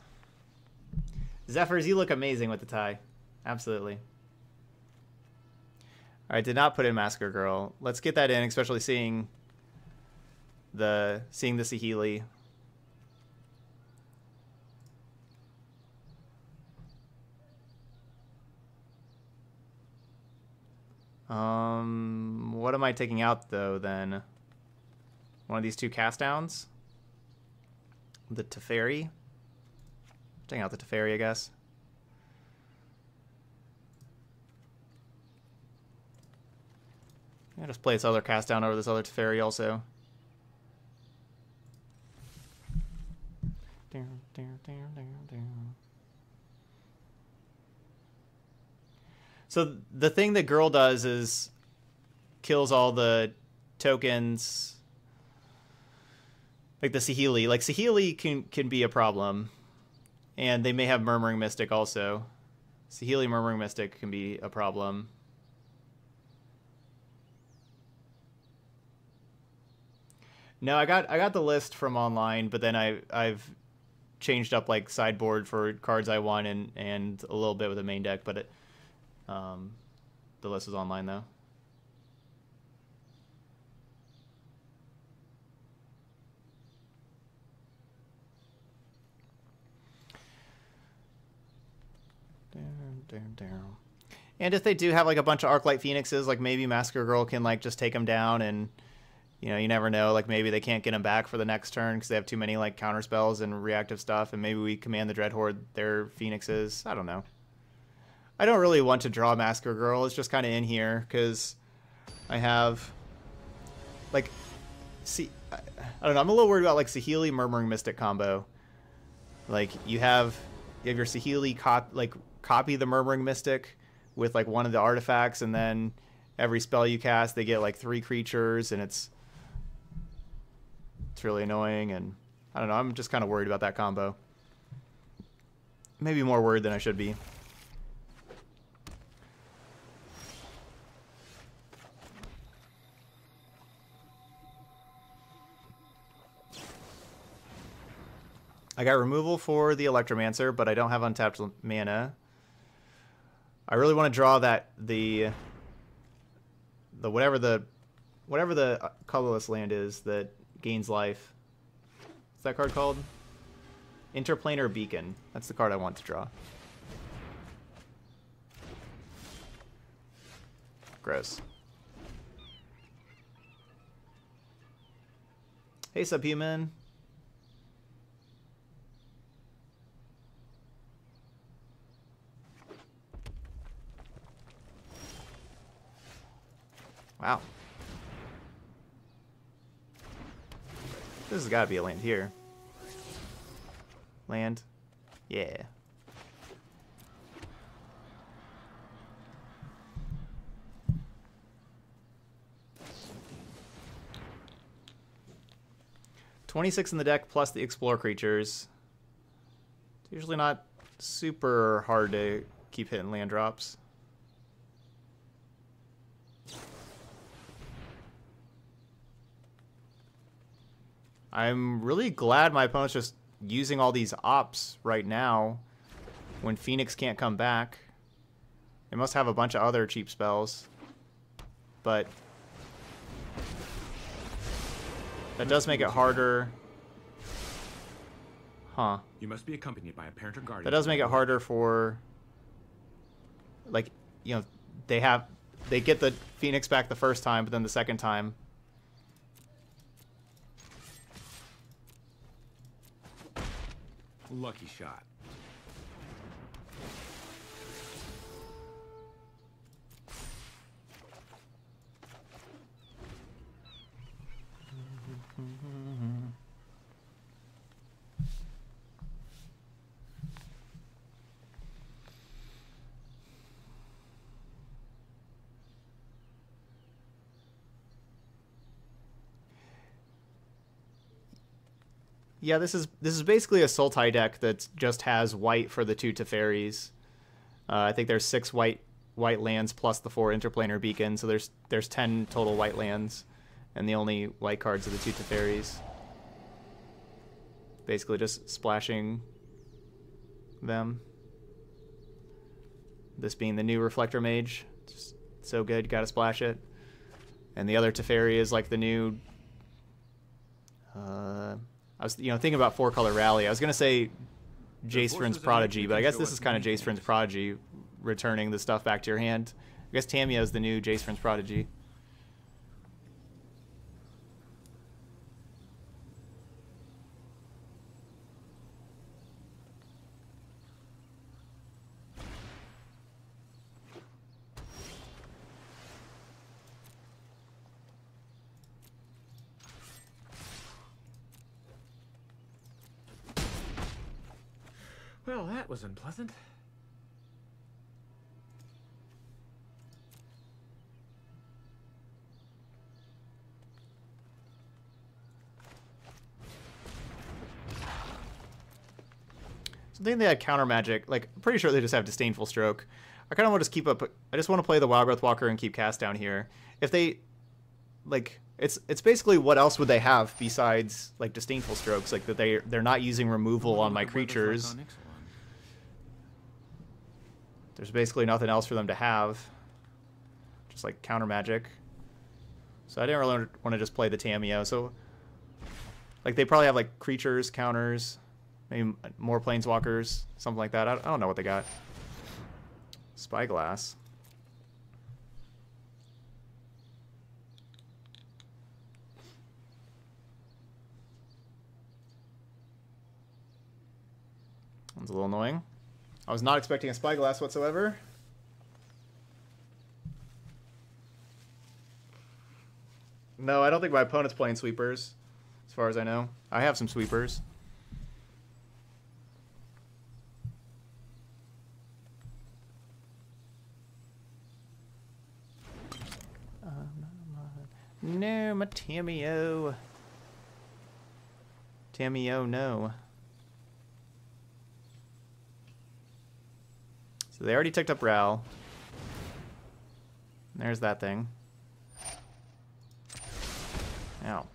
Zephyrs, you look amazing with the tie. Absolutely. All right, did not put in Massacre Girl. Let's get that in, especially seeing the seeing the Saheeli. Um, what am I taking out though then? One of these two cast downs? The Teferi? Taking out the Teferi, I guess. Yeah, just play this other cast down over this other Teferi also. Down, down, down, down, down. So the thing that girl does is kills all the tokens like the Saheeli. Like Saheeli can can be a problem. And they may have Murmuring Mystic also. Saheeli Murmuring Mystic can be a problem. No, I got I got the list from online, but then I I've changed up like sideboard for cards I want and and a little bit with the main deck, but it um the list is online though. And if they do have like a bunch of Arclight Phoenixes, like maybe Massacre Girl can like just take them down and you know, you never know. Like maybe they can't get them back for the next turn because they have too many like counter spells and reactive stuff, and maybe we command the Dread Horde their phoenixes. I don't know. I don't really want to draw Massacre Girl. It's just kind of in here because I have like see. I, I don't know. I'm a little worried about like Saheeli Murmuring Mystic combo. Like you have you have your Saheeli cop like copy the Murmuring Mystic with like one of the artifacts, and then every spell you cast, they get like three creatures, and it's it's really annoying, and I don't know. I'm just kind of worried about that combo. Maybe more worried than I should be. I got removal for the Electromancer, but I don't have untapped mana. I really want to draw that the the whatever the whatever the uh, colorless land is that gains life. What's that card called? Interplanar Beacon. That's the card I want to draw. Gross. Hey, Subhuman. Wow. This has got to be a land here. Land. Yeah. Twenty-six in the deck plus the explore creatures. It's usually not super hard to keep hitting land drops. I'm really glad my opponent's just using all these ops right now when Phoenix can't come back. They must have a bunch of other cheap spells. But that does make it harder. Huh. You must be accompanied by a parent or guardian. That does make it harder for like, you know, they have they get the Phoenix back the first time, but then the second time Lucky shot. Yeah, this is this is basically a Sultai deck that just has white for the two Teferis. Uh, I think there's six white white lands plus the four interplanar beacons, so there's there's ten total white lands, and the only white cards are the two Teferis. Basically, just splashing them. This being the new Reflector Mage, just so good, gotta splash it. And the other Teferi is like the new. Uh, I was, you know, thinking about four color rally. I was gonna say Jace Vryn's Prodigy, but I guess this is kind of Jace Vryn's Prodigy, returning the stuff back to your hand. I guess Tamiyo is the new Jace Vryn's Prodigy. Well, that was unpleasant. So I they had counter magic. Like, I'm pretty sure they just have disdainful stroke. I kind of want to just keep up. I just want to play the Wild Growth Walker and keep cast down here. If they, like, it's it's basically what else would they have besides like disdainful strokes? Like that they they're not using removal on my creatures. There's basically nothing else for them to have. Just like counter magic. So I didn't really want to just play the Tamiyo. So, like, they probably have like creatures, counters, maybe more planeswalkers, something like that. I, don't know what they got. Spyglass. One's a little annoying. I was not expecting a spyglass whatsoever. No, I don't think my opponent's playing sweepers, as far as I know. I have some sweepers. No, my Tamiyo. Tamiyo, no. So they already ticked up Ral. There's that thing. Ow.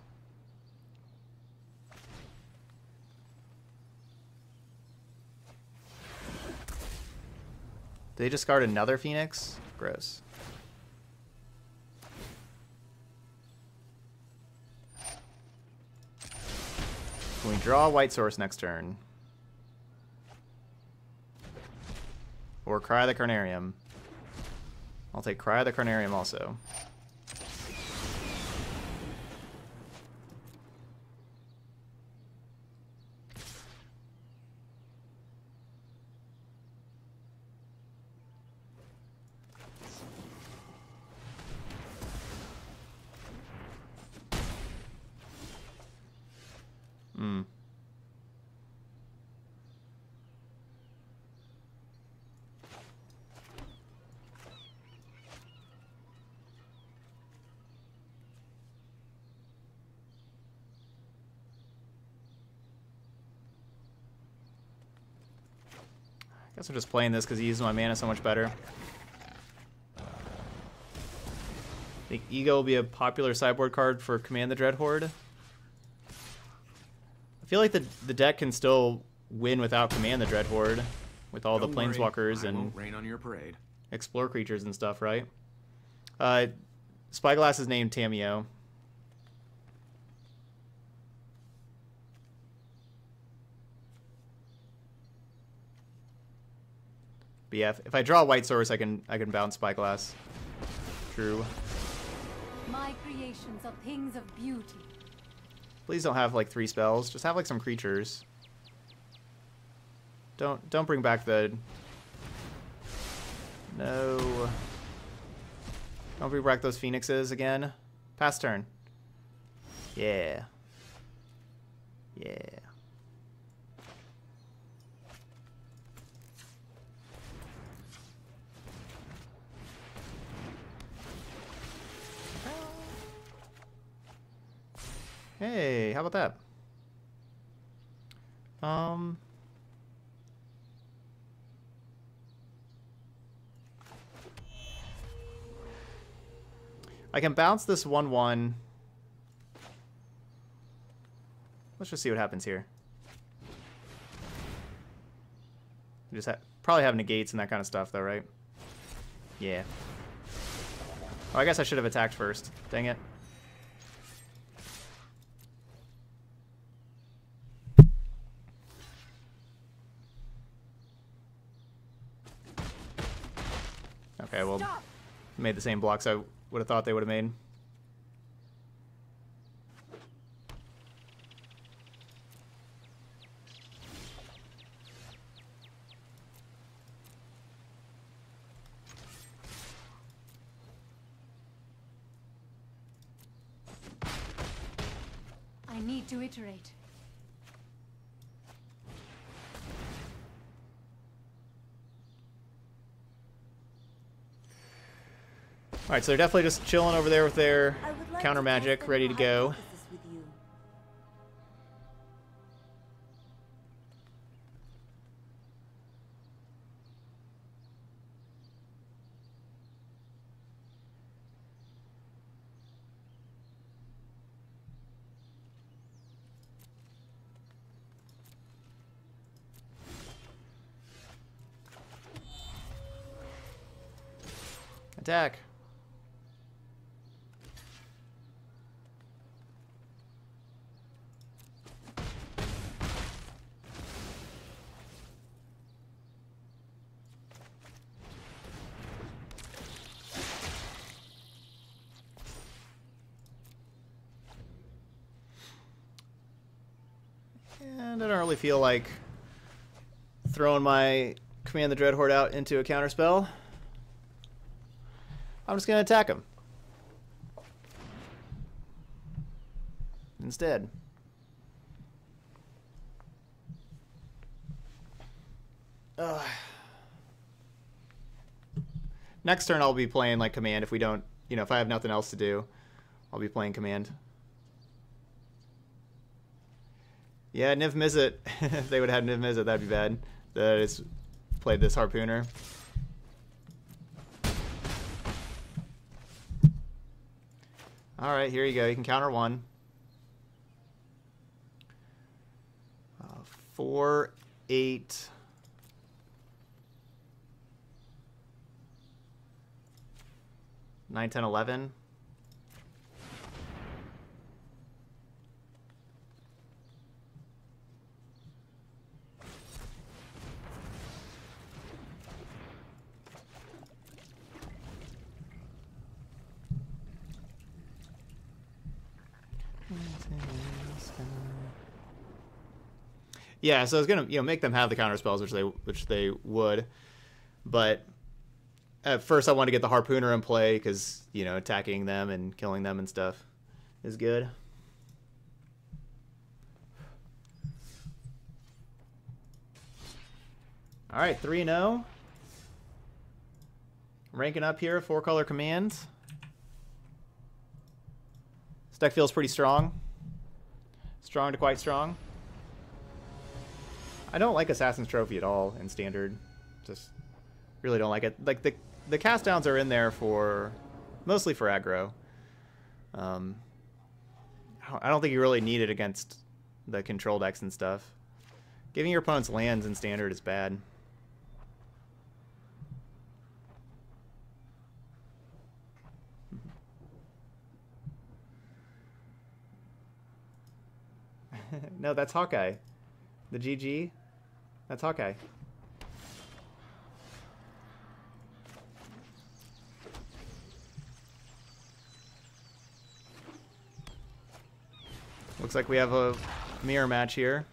Did they discard another Phoenix? Gross. Can we draw a white source next turn? Or Cry the Carnarium. I'll take Cry the Carnarium also. Hmm. Guess I'm just playing this because he uses my mana so much better. I think Ego will be a popular sideboard card for Command the Dread Horde. I feel like the the deck can still win without command the Dread Horde with all Don't the planeswalkers and rain on your parade. explore creatures and stuff, right? Uh, Spyglass is named Tamiyo. But yeah, if, if I draw a white source, I can I can bounce Spyglass. True. My creations are things of beauty. Please don't have like three spells. Just have like some creatures. Don't don't bring back the. No. Don't bring back those phoenixes again. Pass turn. Yeah. Yeah. Hey, how about that? Um. I can bounce this 1-1. Let's just see what happens here. We just ha probably have negates and that kind of stuff, though, right? Yeah. Oh, I guess I should have attacked first. Dang it. Okay, well, made the same blocks I would have thought they would have made. I need to iterate. All right, so they're definitely just chilling over there with their like counter magic a ready to go. hypothesis with you. Attack. And I don't really feel like throwing my Command the Dreadhorde out into a counterspell. I'm just going to attack him. Instead. Ugh. Next turn I'll be playing like command if we don't, you know, if I have nothing else to do, I'll be playing command. Yeah, Niv Mizzet. if they would have Niv Mizzet, that'd be bad. That is played this harpooner. All right, here you go. You can counter one. Uh, four, eight. Nine, ten, eleven. Yeah, so I was gonna you know make them have the counter spells, which they which they would, but at first I wanted to get the harpooner in play because you know attacking them and killing them and stuff is good. All right, three and zero. Ranking up here, four color commands. This deck feels pretty strong. Strong to quite strong. I don't like Assassin's Trophy at all in Standard. Just really don't like it. Like the the cast downs are in there for mostly for aggro. Um, I don't- think you really need it against the control decks and stuff. Giving your opponents lands in standard is bad. no, that's Hawkeye. The GG. That's Hawkeye. Looks like we have a mirror match here.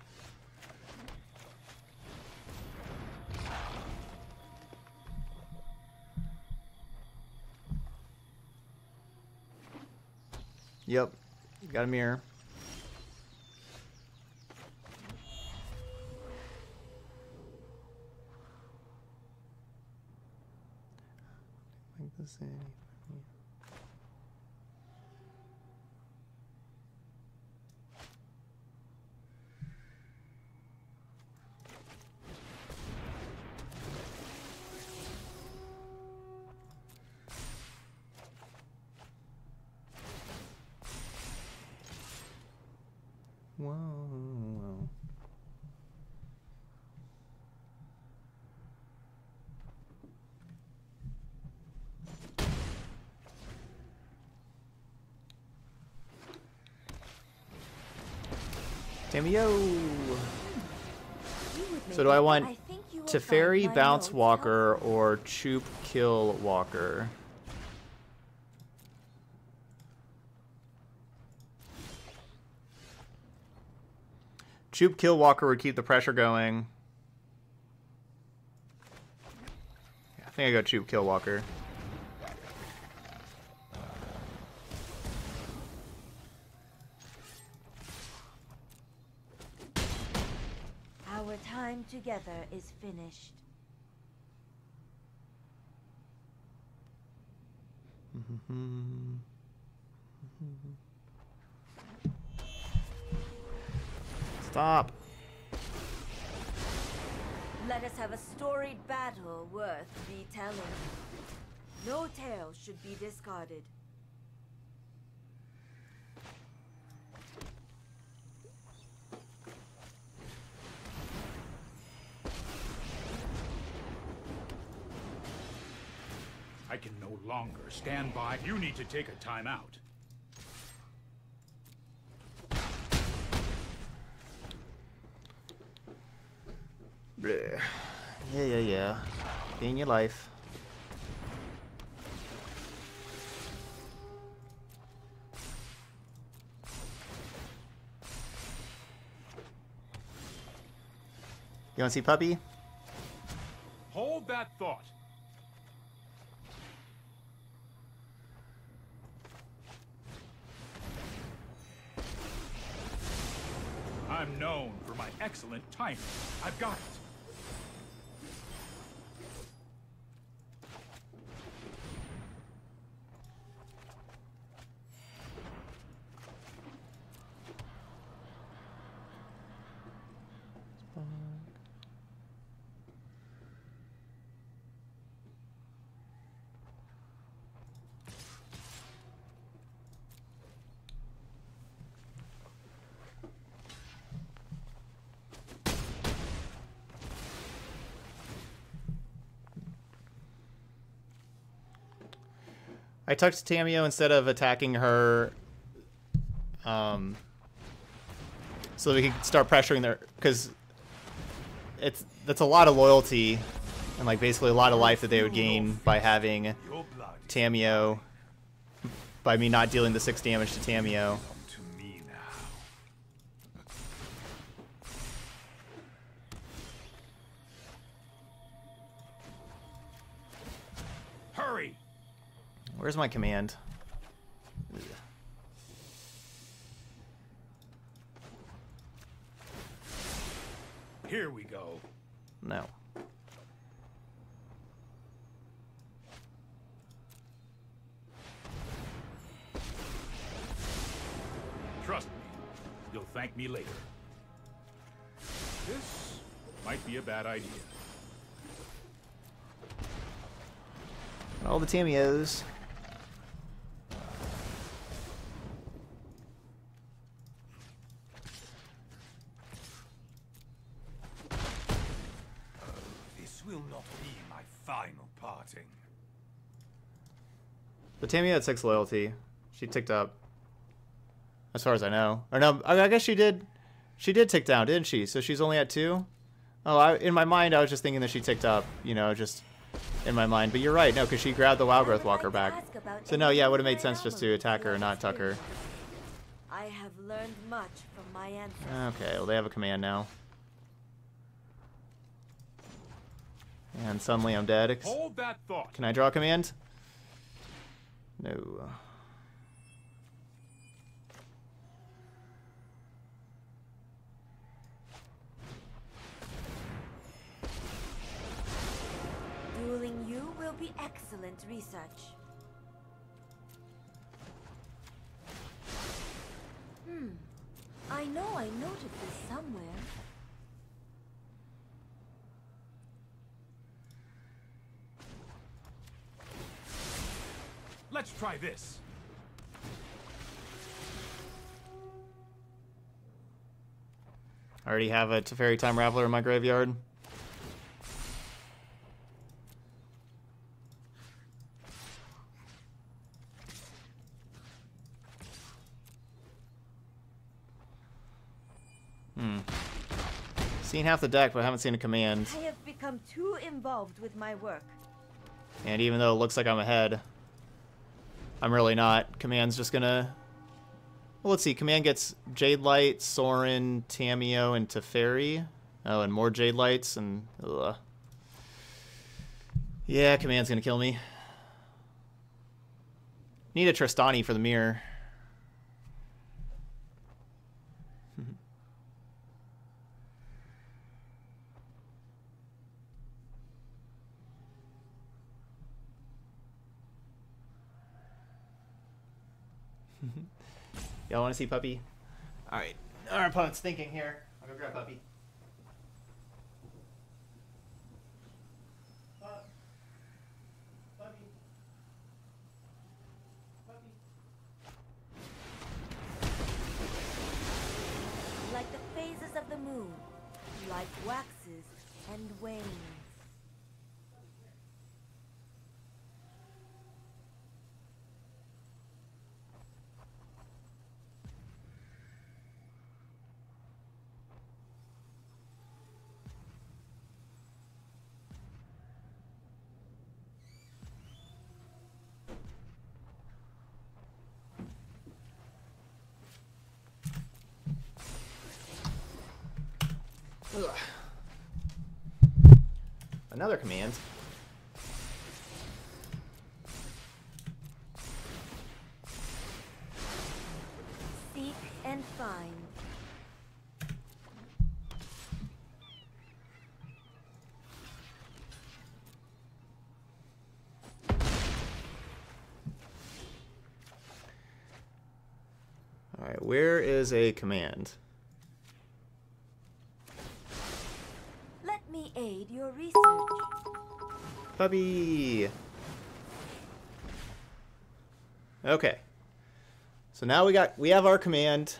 Yep, got a mirror. Like this in. Whoa. Tamiyo. So do I want Teferi, Bounce Walker, or Choop Kill Walker? Choop Kill Walker would keep the pressure going. I think I go Choop Kill Walker. Together is finished. Stop. Let us have a storied battle worth retelling. No tale should be discarded. Longer stand by. You need to take a time out. Bleh. Yeah, yeah, yeah. Being your life. You want to see puppy? Hold that thought. Known for my excellent timing. I've got it. I touched Tamiyo instead of attacking her. Um, so we could start pressuring their because it's that's a lot of loyalty and like basically a lot of life that they would gain by having Tamiyo by me not dealing the six damage to Tamiyo. Where's my command? Here we go. No. Trust me, you'll thank me later. This might be a bad idea. All the Tamiyos. will not be my final parting. But Tammy had six loyalty. She ticked up. As far as I know. Or no, I I guess she did. She did tick down, didn't she? So she's only at two. Oh, I, in my mind, I was just thinking that she ticked up. You know, just in my mind. But you're right, no, because she grabbed the Wild Growth Walker back. So no, yeah, it would have made sense just to attack her and not tuck her. I have learned much from my ancestors. Okay, well they have a command now. And suddenly I'm dead. Hold that thought. Can I draw a command? No. Dueling you will be excellent research. Hmm. I know I noted this somewhere. Let's try this. I already have a Teferi Time Raveler in my graveyard. Hmm. Seen half the deck, but I haven't seen a command. I have become too involved with my work. And even though it looks like I'm ahead, I'm really not. Command's just gonna... Well, let's see. Command gets Jadelight, Sorin, Tamiyo, and Teferi. Oh, and more Jadelights, and... Ugh. Yeah, Command's gonna kill me. Need a Trostani for the mirror. Y'all want to see Puppy? All right. Our opponent's thinking here. I'll go grab Puppy. Puppy. Puppy. Like the phases of the moon, like waxes and wanes. Ugh. Another command. Seek and find. All right, where is a command? Puppy. Okay. So now we got we have our command.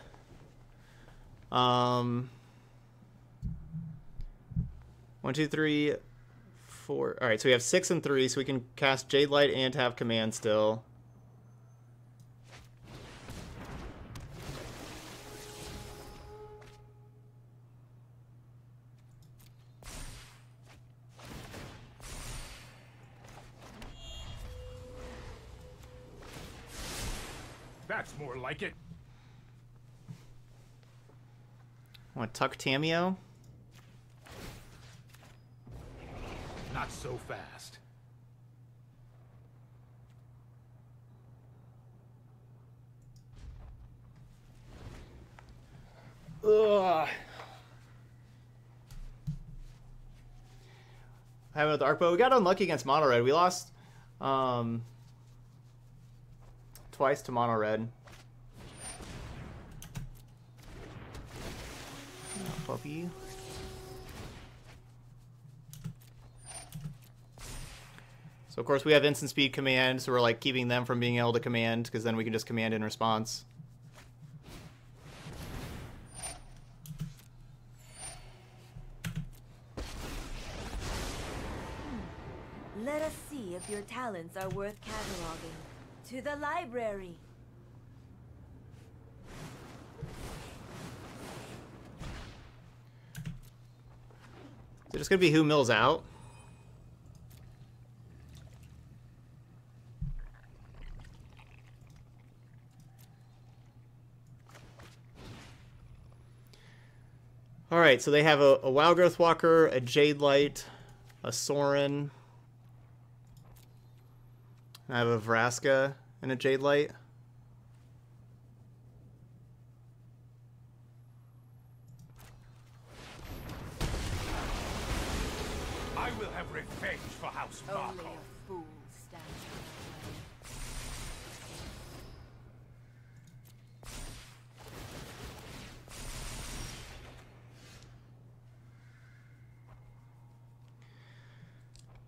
Um. One, two, three, four. All right, so we have six and three, so we can cast Jadelight and have command still. Tuck Tamiyo? Not so fast. Ugh. Having with the arc bow. We got unlucky against mono red. We lost um, twice to mono red. So of course we have instant speed command, so we're like keeping them from being able to command because then we can just command in response. Let us see if your talents are worth cataloging. To the library. Just gonna be who mills out? All right, so they have a, a Wild Growth Walker, a Jadelight, a Sorin. I have a Vraska and a Jadelight. I will have revenge for House Only Markov. a fool stands in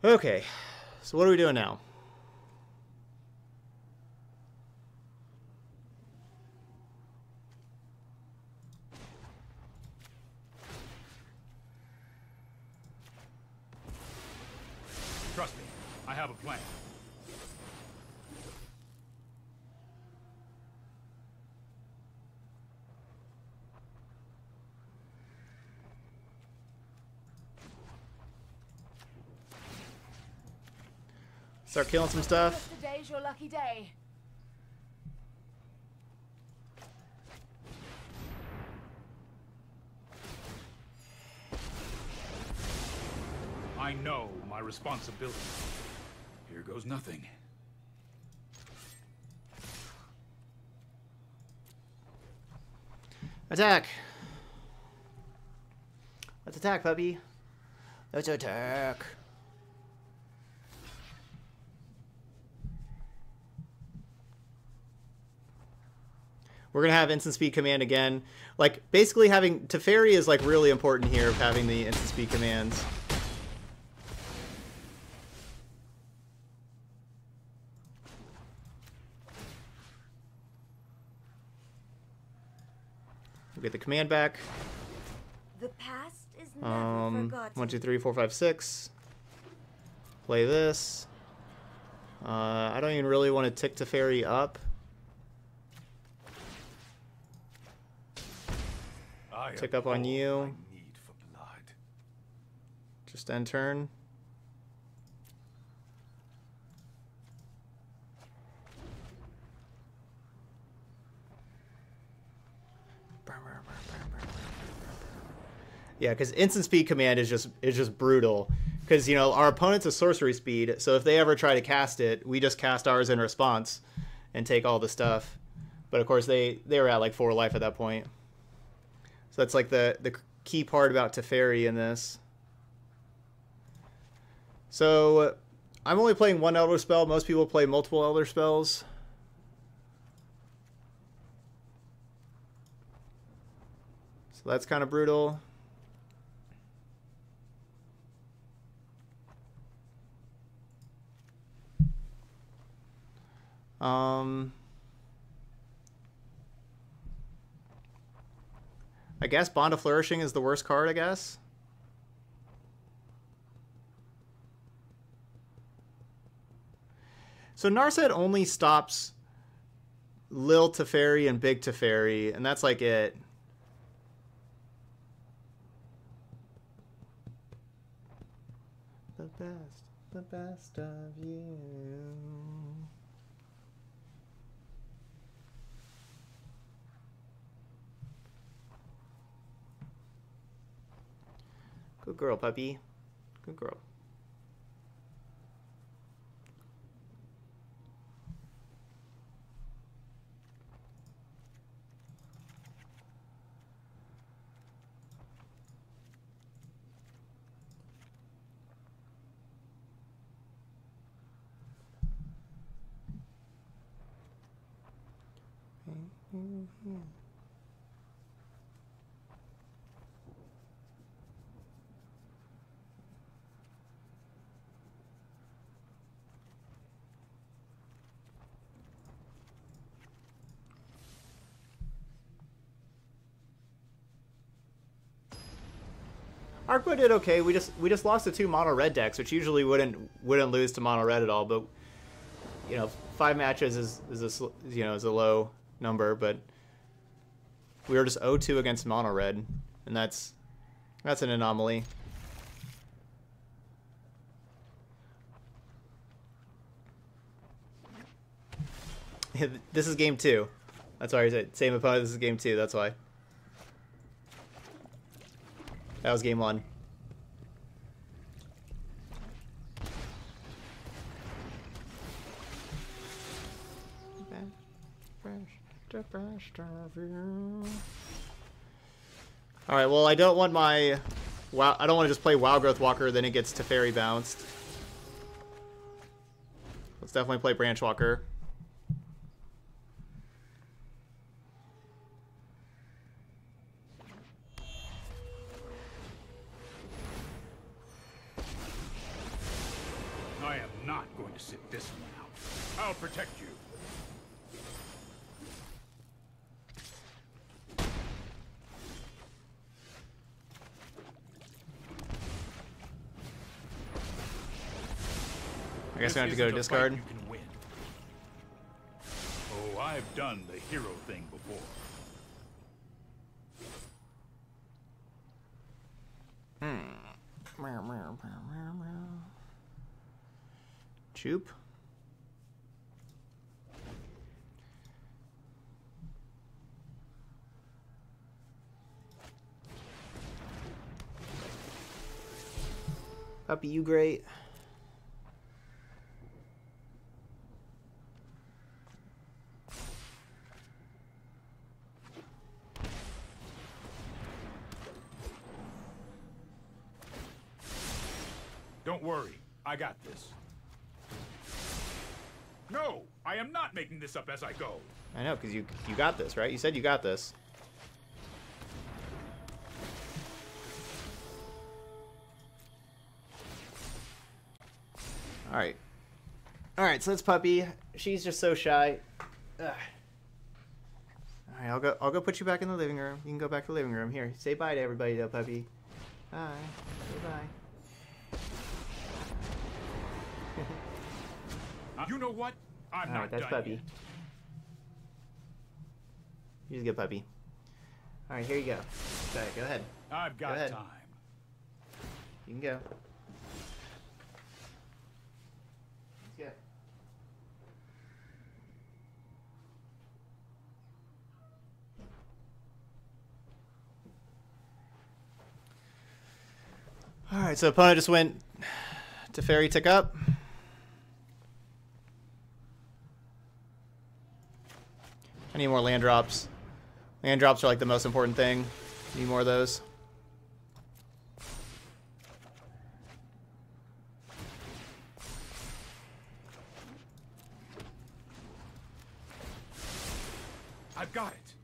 my way. Okay, so what are we doing now? Trust me, I plan. Start killing some stuff. Today's your lucky day. I know my responsibility. Goes nothing. Attack! Let's attack, puppy. Let's attack. We're gonna have instant speed command again. Like basically having Teferi is like really important here of having the instant speed commands. The command back. The past is never Um, forgotten. one, two, three, four, five, six. Play this. Uh, I don't even really want to tick Teferi up. I Tick up on you. Need for blood. Just end turn. Yeah, because instant speed command is just is just brutal. Because you know our opponent's a sorcery speed, so if they ever try to cast it, we just cast ours in response, and take all the stuff. But of course they they were at like four life at that point. So that's like the the key part about Teferi in this. So uh, I'm only playing one Elder spell. Most people play multiple Elder spells. So that's kind of brutal. Um, I guess Bond of Flourishing is the worst card, I guess. So Narset only stops Lil Teferi and Big Teferi, and that's like it. The best, the best of you. Good girl, puppy. Good girl. Mm-hmm. Arkbow did okay. We just we just lost to two mono red decks, which usually wouldn't wouldn't lose to mono red at all. But you know, five matches is is a you know is a low number, but we were just 0-2 against mono red, and that's that's an anomaly. this is game two. That's why I said same opponent. This is game two. That's why. That was game one. All right. Well, I don't want my wow. I don't want to just play Wild Growth Walker. Then it gets Teferi bounced. Let's definitely play Branchwalker. Go discard. You can win. Oh, I've done the hero thing before. Hmm. Choop. Puppy, you great. This up as I go. I know, because you you got this, right? You said you got this. All right. All right, so that's puppy. She's just so shy. Ugh. All right, I'll go. I'll go put you back in the living room. You can go back to the living room. Here, say bye to everybody, though, puppy. Bye. Say bye. You know what? I'm All right, that's puppy. yet. He's a good puppy. All right, here you go. Okay, go ahead. I've got ahead. time. You can go. Let's go. All right, so opponent just went to fairy tick up. I need more land drops. Land drops are like the most important thing. Need more of those. I've got it.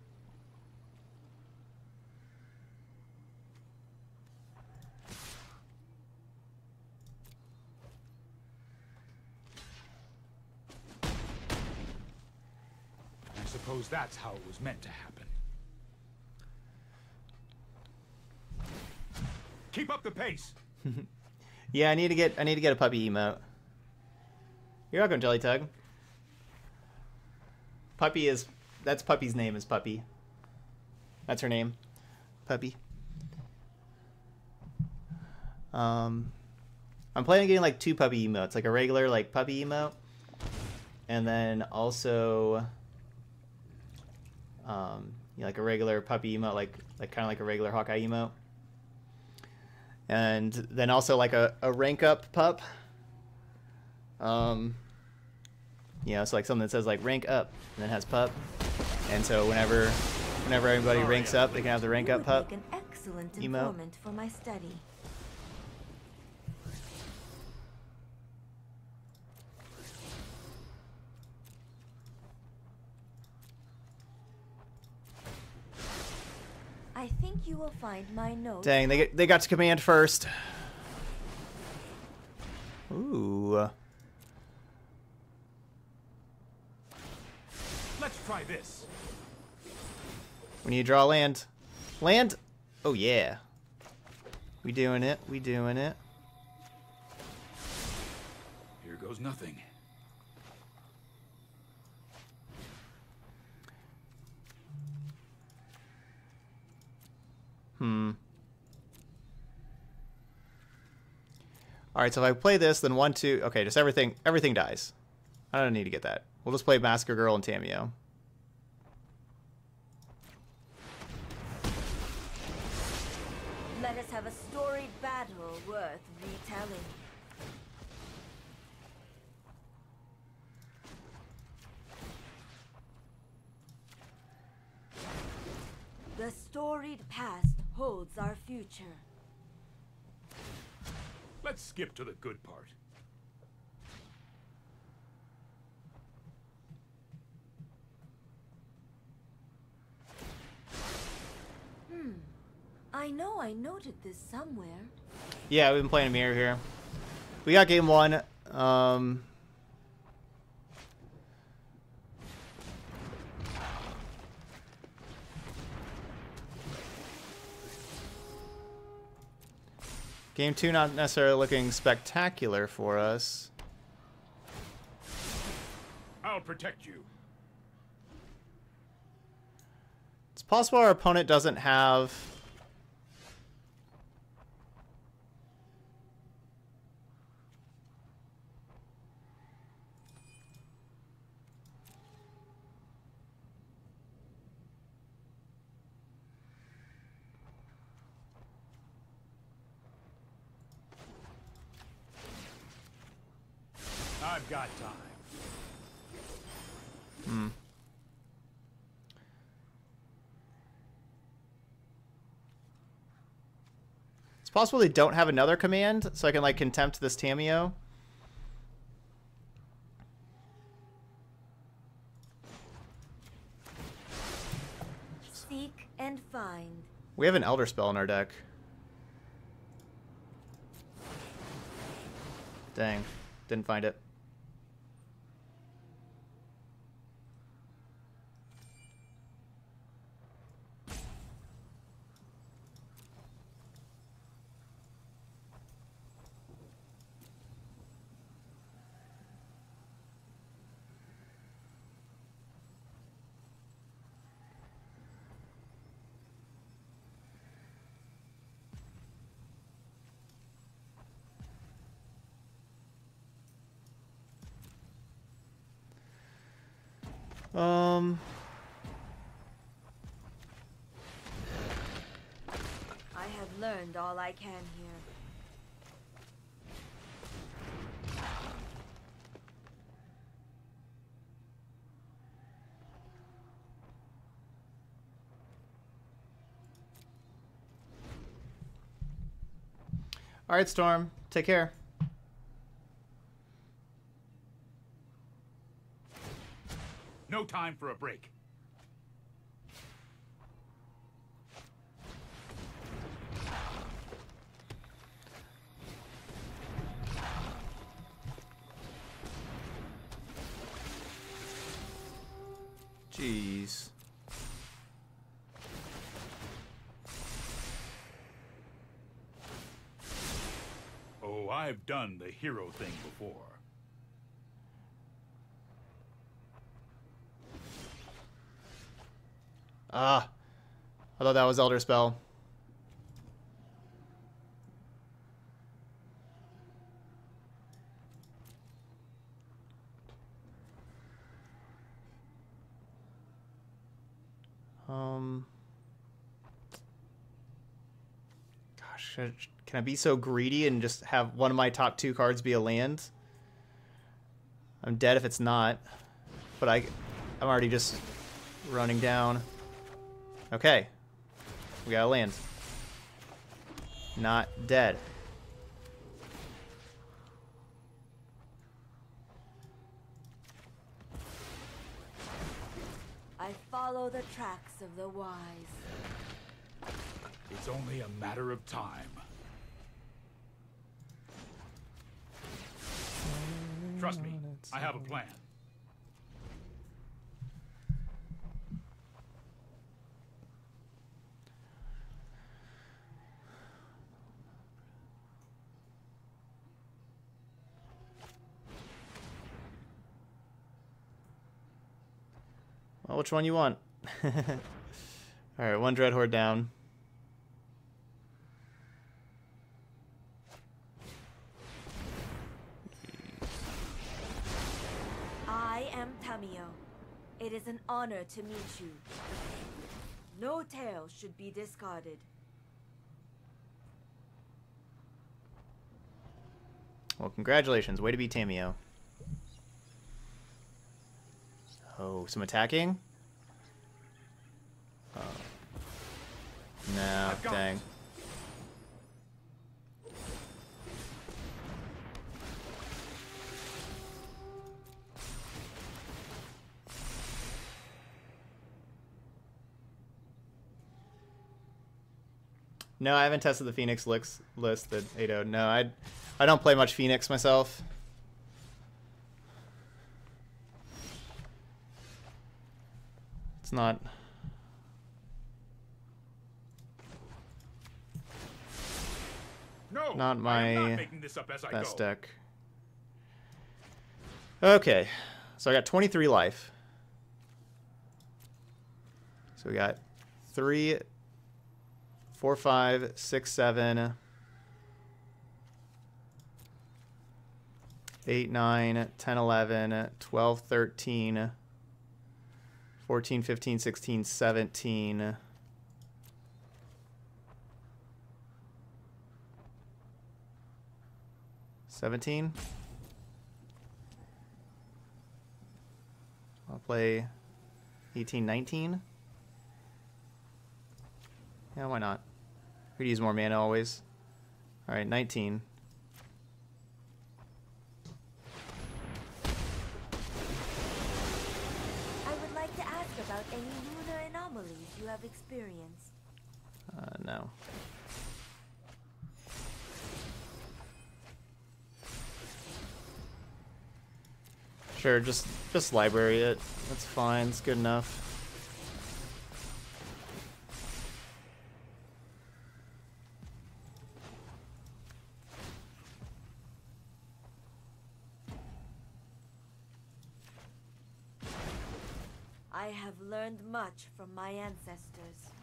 I suppose that's how it was meant to happen. Keep up the pace. Yeah, I need to get I need to get a puppy emote. You're welcome, Jelly Tug. Puppy is that's Puppy's name is Puppy. That's her name. Puppy. Um I'm planning on getting like two puppy emotes, like a regular like puppy emote. And then also um you know, like a regular puppy emote, like like kinda like a regular Hawkeye emote and then also like a, a rank up pup. Um, you know, so like something that says like rank up and then has pup, and so whenever whenever everybody ranks up, they can have the rank up pup. an excellent Emote. for my study. I think you will find my note. Dang, they get, they got to command first. Ooh, Let's try this. we need to draw land. Land. Oh yeah. We doing it. We doing it. Here goes nothing. Hmm. All right, so if I play this, then one, two, okay, just everything, everything dies. I don't need to get that. We'll just play Massacre Girl and Tamiyo. Let us have a storied battle worth retelling. The storied past holds our future. Let's skip to the good part. Hmm. I know I noted this somewhere. Yeah, we've been playing a mirror here. We got game one. Um, game two not necessarily looking spectacular for us. I'll protect you. It's possible our opponent doesn't have I've got time. Hmm. It's possible they don't have another command, so I can like contempt this Tamiyo. Seek and find. We have an Elder Spell in our deck. Dang, didn't find it. Um, I have learned all I can here. all right, Storm, take care. No time for a break. The hero thing before. Ah, I thought that was Elder Spell. Um. Gosh, should- can I be so greedy and just have one of my top two cards be a land? I'm dead if it's not, but I, I'm already just running down. Okay. We gotta land. Not dead. I follow the tracks of the wise. It's only a matter of time. Trust me, I have a plan. Well, which one you want? Alright, one Dreadhorde down. Am Tamiyo. It is an honor to meet you. No tale should be discarded. Well, congratulations. Way to be Tamiyo. Oh, some attacking? Oh. No, dang. No, I haven't tested the Phoenix list list that Ado. No, I I don't play much Phoenix myself. It's not No, not my not making this up as I best go. deck. Okay, so I got 23 life. So we got three, four, five, six, seven, eight, nine, 10, 11, 12, 13, 14, 15, 16, 17. Seventeen. I'll play eighteen, nineteen. Yeah, why not? Could use more mana always. All right, nineteen. I would like to ask about any lunar anomalies you have experienced. Uh, no. Sure, just just library it. That's fine. It's good enough. I have learned much from my ancestors.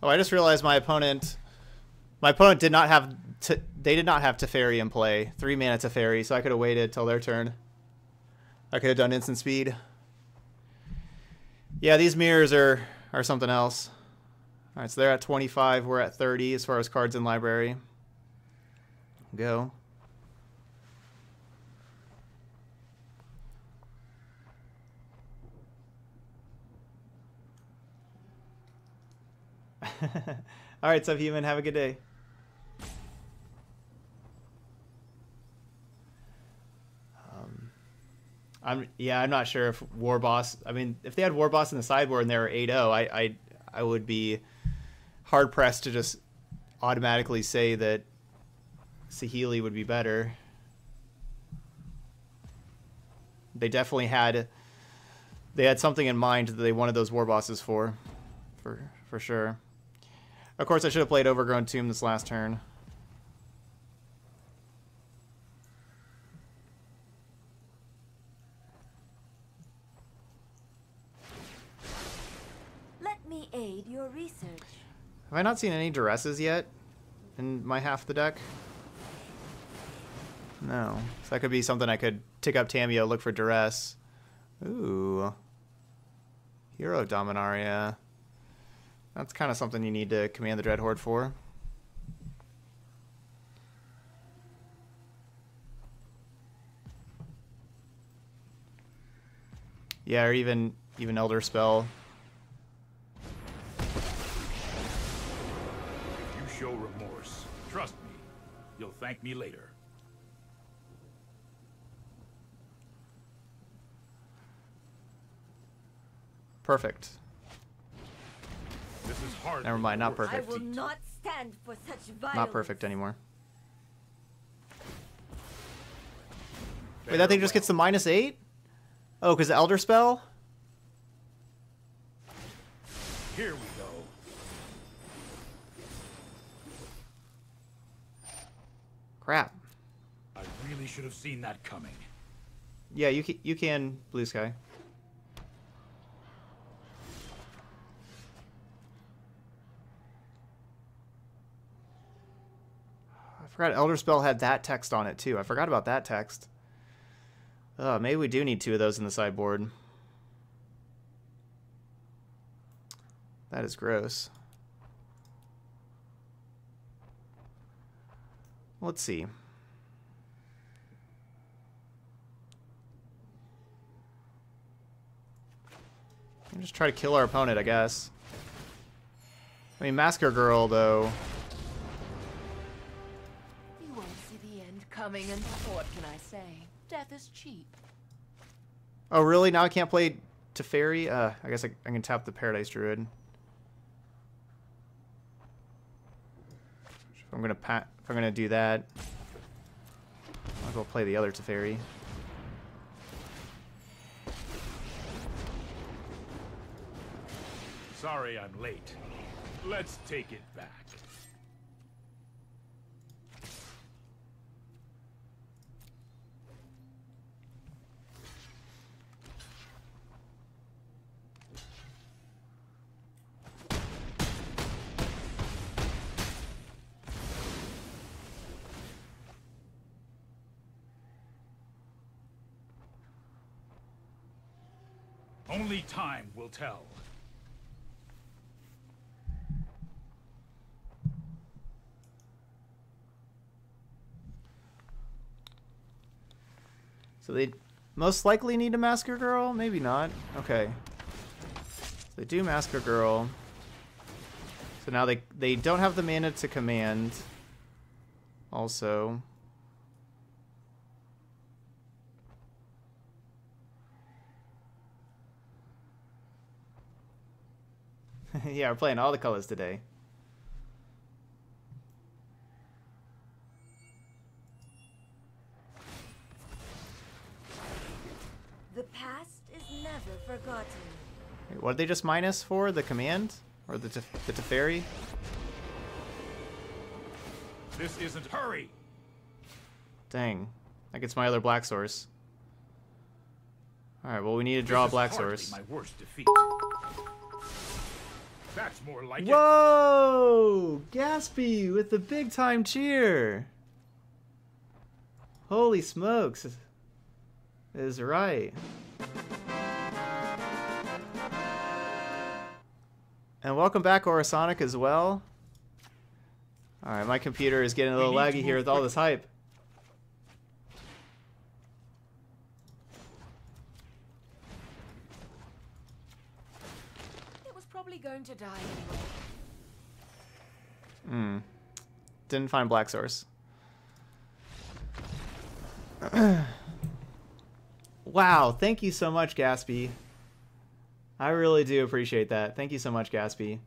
Oh, I just realized my opponent, my opponent did not have, they did not have Teferi in play. Three mana Teferi, so I could have waited till their turn. I could have done instant speed. Yeah, these mirrors are are something else. All right, so they're at 25. We're at 30 as far as cards in library. Go. All right, Subhuman, have a good day. Um, I'm yeah, I'm not sure if War Boss. I mean, if they had War Boss in the sideboard and they were 8-0, I I I would be hard pressed to just automatically say that Saheeli would be better. They definitely had they had something in mind that they wanted those war bosses for, for for sure. Of course, I should have played Overgrown Tomb this last turn. Let me aid your research. Have I not seen any duresses yet in my half the deck? No. So that could be something I could tick up Tamiyo, look for duress. Ooh. Hero Dominaria. That's kind of something you need to command the Dread Horde for. Yeah, or even even Elder Spell. If you show remorse, trust me, you'll thank me later. Perfect. This is hard. Never mind, not I perfect. will not stand for such violence. Not perfect anymore. Wait, that thing just gets the minus eight? Oh, because Elder Spell? Here we go. Crap. Somebody should have seen that coming. Yeah, you you can blue sky. Forgot Elder Spell had that text on it too. I forgot about that text. Oh, maybe we do need two of those in the sideboard. That is gross. Let's see. Just try to kill our opponent, I guess. I mean, Massacre Girl, though. Coming, and what can I say? Death is cheap. Oh, really? Now I can't play Teferi? Uh, I guess I, I can tap the Paradise Druid. If I'm gonna pat, if I'm gonna do that, I'll go play the other Teferi. Sorry I'm late. Let's take it back. Only time will tell. So they most likely need a Massacre Girl? Maybe not. Okay. So they do Massacre Girl. So now they they don't have the mana to command. Also. yeah, we're playing all the colors today. The past is never forgotten. Wait, what did they just minus for? The command? Or the, tef the Teferi? This isn't hurry. Dang. That gets my other black source. Alright, well we need to draw a black source. My worst defeat. That's more like it. Whoa! Gaspy with the big time cheer. Holy smokes. Is right. And welcome back, Orasonic, as well. Alright, my computer is getting a little We need to laggy here with all this hype. It was probably to die anyway. Hmm. Didn't find black source. wow, thank you so much, Gaspy. I really do appreciate that. Thank you so much, Gaspy.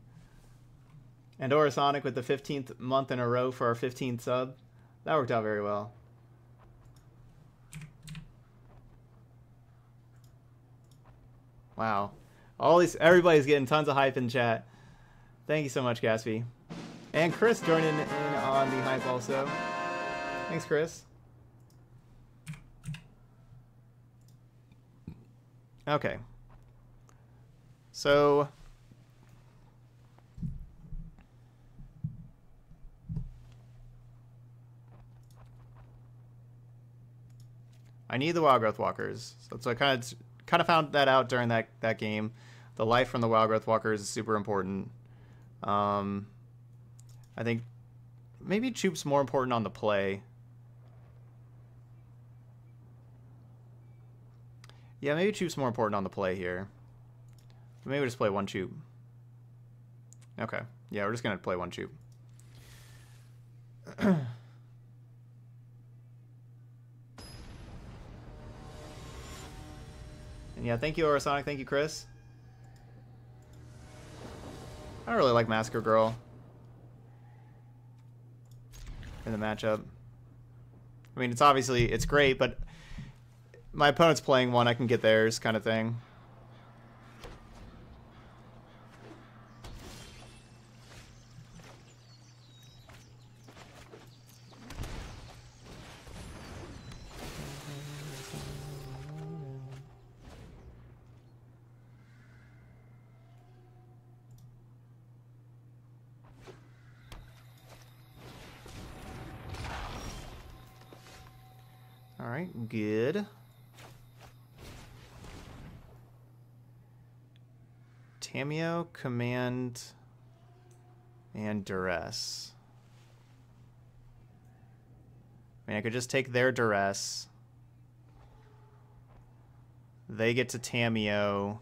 And Orasonic with the 15th month in a row for our 15th sub. That worked out very well. Wow. All these everybody's getting tons of hype in chat. Thank you so much, Gaspy. And Chris joining in on the hype also. Thanks, Chris. Okay. So. I need the Wild Growth Walkers. So, so I kind of kind of found that out during that that game. The life from the Wild Growth Walkers is super important. Um, I think maybe Choop's more important on the play. Yeah, maybe Choop's more important on the play here. Maybe we just play one Choop. Okay. Yeah, we're just going to play one Choop. and yeah, thank you, Orasonic. Thank you, Chris. I really like Massacre Girl in the matchup. I mean, it's obviously it's great, but my opponent's playing one, I can get theirs, kind of thing. Good. Tamiyo, Command, and Duress. I mean, I could just take their Duress. They get to Tamiyo.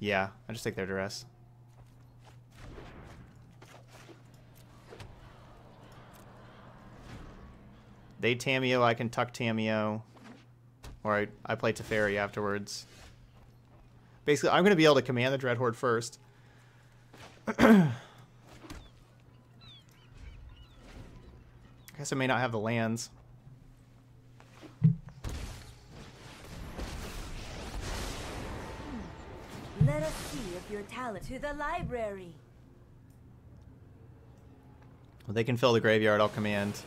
Yeah, I just take their Duress. They Tamiyo, I can tuck Tamiyo. Or I, I play Teferi afterwards. Basically, I'm going to be able to command the Dreadhorde first. I Guess I may not have the lands. Let us see if your talent to the library. Well, they can fill the graveyard, I'll command.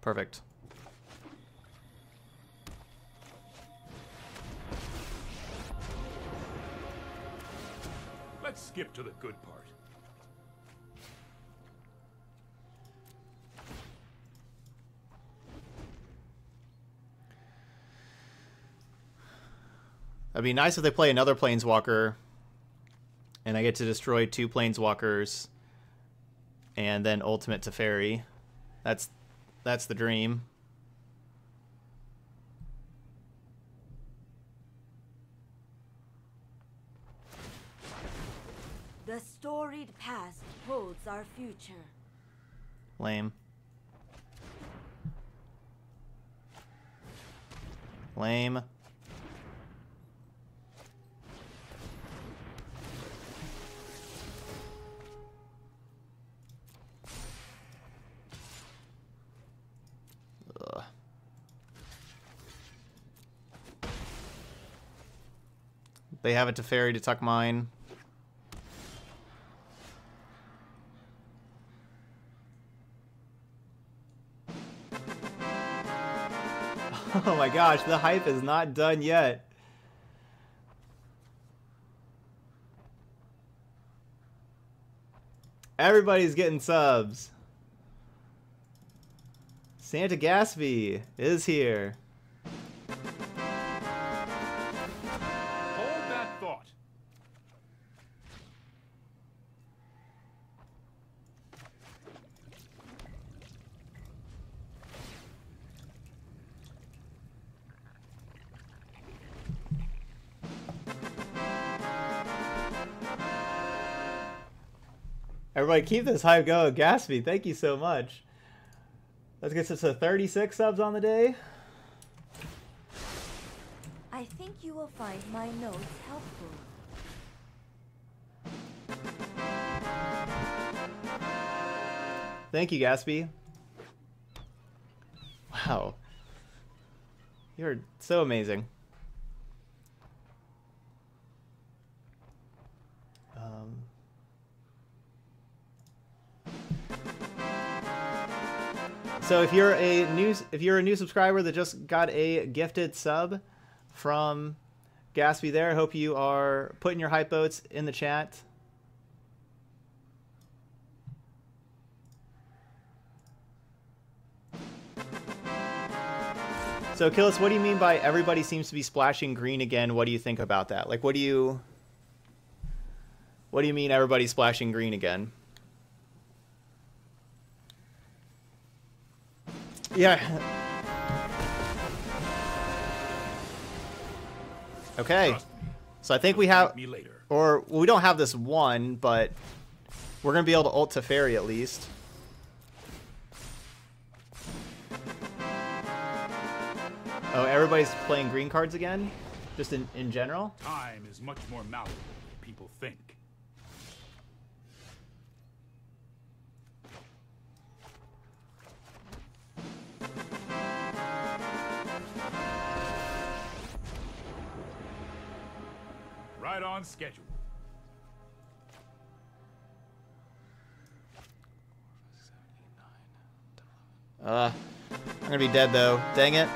Perfect. Let's skip to the good part. It'd be nice if they play another Planeswalker and I get to destroy two Planeswalkers and then Ultimate Teferi. That's that's the dream. The storied past holds our future. Lame. Lame. They have it to ferry to tuck mine. Oh my gosh, the hype is not done yet. Everybody's getting subs. Santa Gatsby is here. Hold that thought. Everybody keep this hype going. Gatsby, thank you so much. Let's get us to 36 subs on the day. I think you will find my notes helpful. Thank you, Gatsby. Wow. You're so amazing. Um, so if you're a new if you're a new subscriber that just got a gifted sub from Gatsby there, I hope you are putting your hype votes in the chat. So, Killis, what do you mean by everybody seems to be splashing green again? What do you think about that? Like, what do you, what do you mean everybody's splashing green again? Yeah. Okay. So I think we have, me later. or well, we don't have this one, but we're gonna be able to ult Teferi at least. Oh, everybody's playing green cards again? Just in, in general? Time is much more malleable than people think. Right on schedule. Uh, I'm gonna be dead though. Dang it.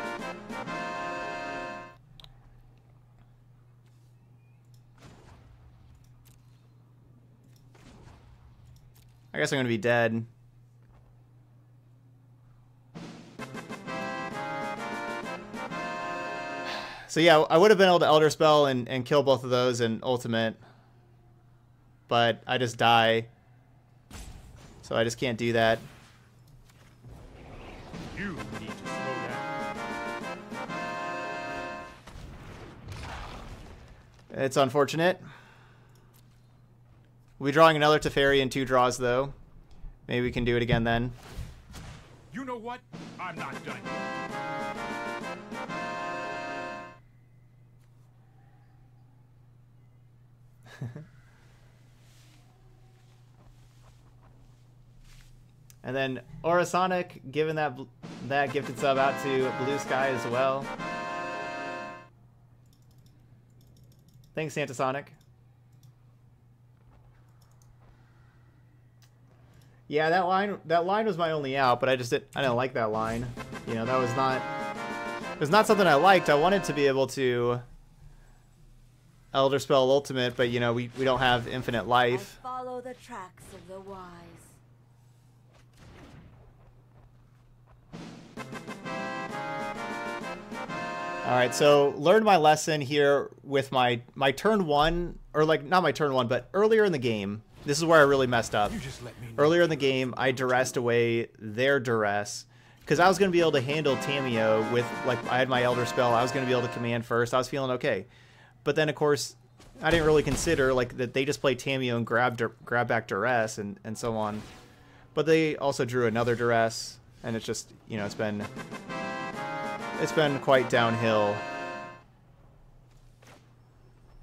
I guess I'm to be dead. So yeah, I would have been able to Elder Spell and, and kill both of those in Ultimate. But I just die. So I just can't do that. You need to slow down. It's unfortunate. We'll be drawing another Teferi in two draws, though. Maybe we can do it again then. You know what? I'm not done And then Orasonic giving that that gifted sub out to Blue Sky as well. Thanks, Santa Sonic. Yeah, that line that line was my only out, but I just didn't I didn't like that line. You know, that was not it was not something I liked. I wanted to be able to Elder Spell Ultimate, but you know, we, we don't have infinite I life. follow the tracks of the wise. All right, so learned my lesson here with my my turn one, or like not my turn one, but earlier in the game. This is where I really messed up. Just let me. Earlier in the game, I duressed away their duress because I was going to be able to handle Tamiyo with like I had my Elder Spell. I was going to be able to command first. I was feeling okay, but then of course I didn't really consider like that they just played Tamiyo and grab dur- grab back duress and and so on. But they also drew another duress, and it's just you know it's been it's been quite downhill.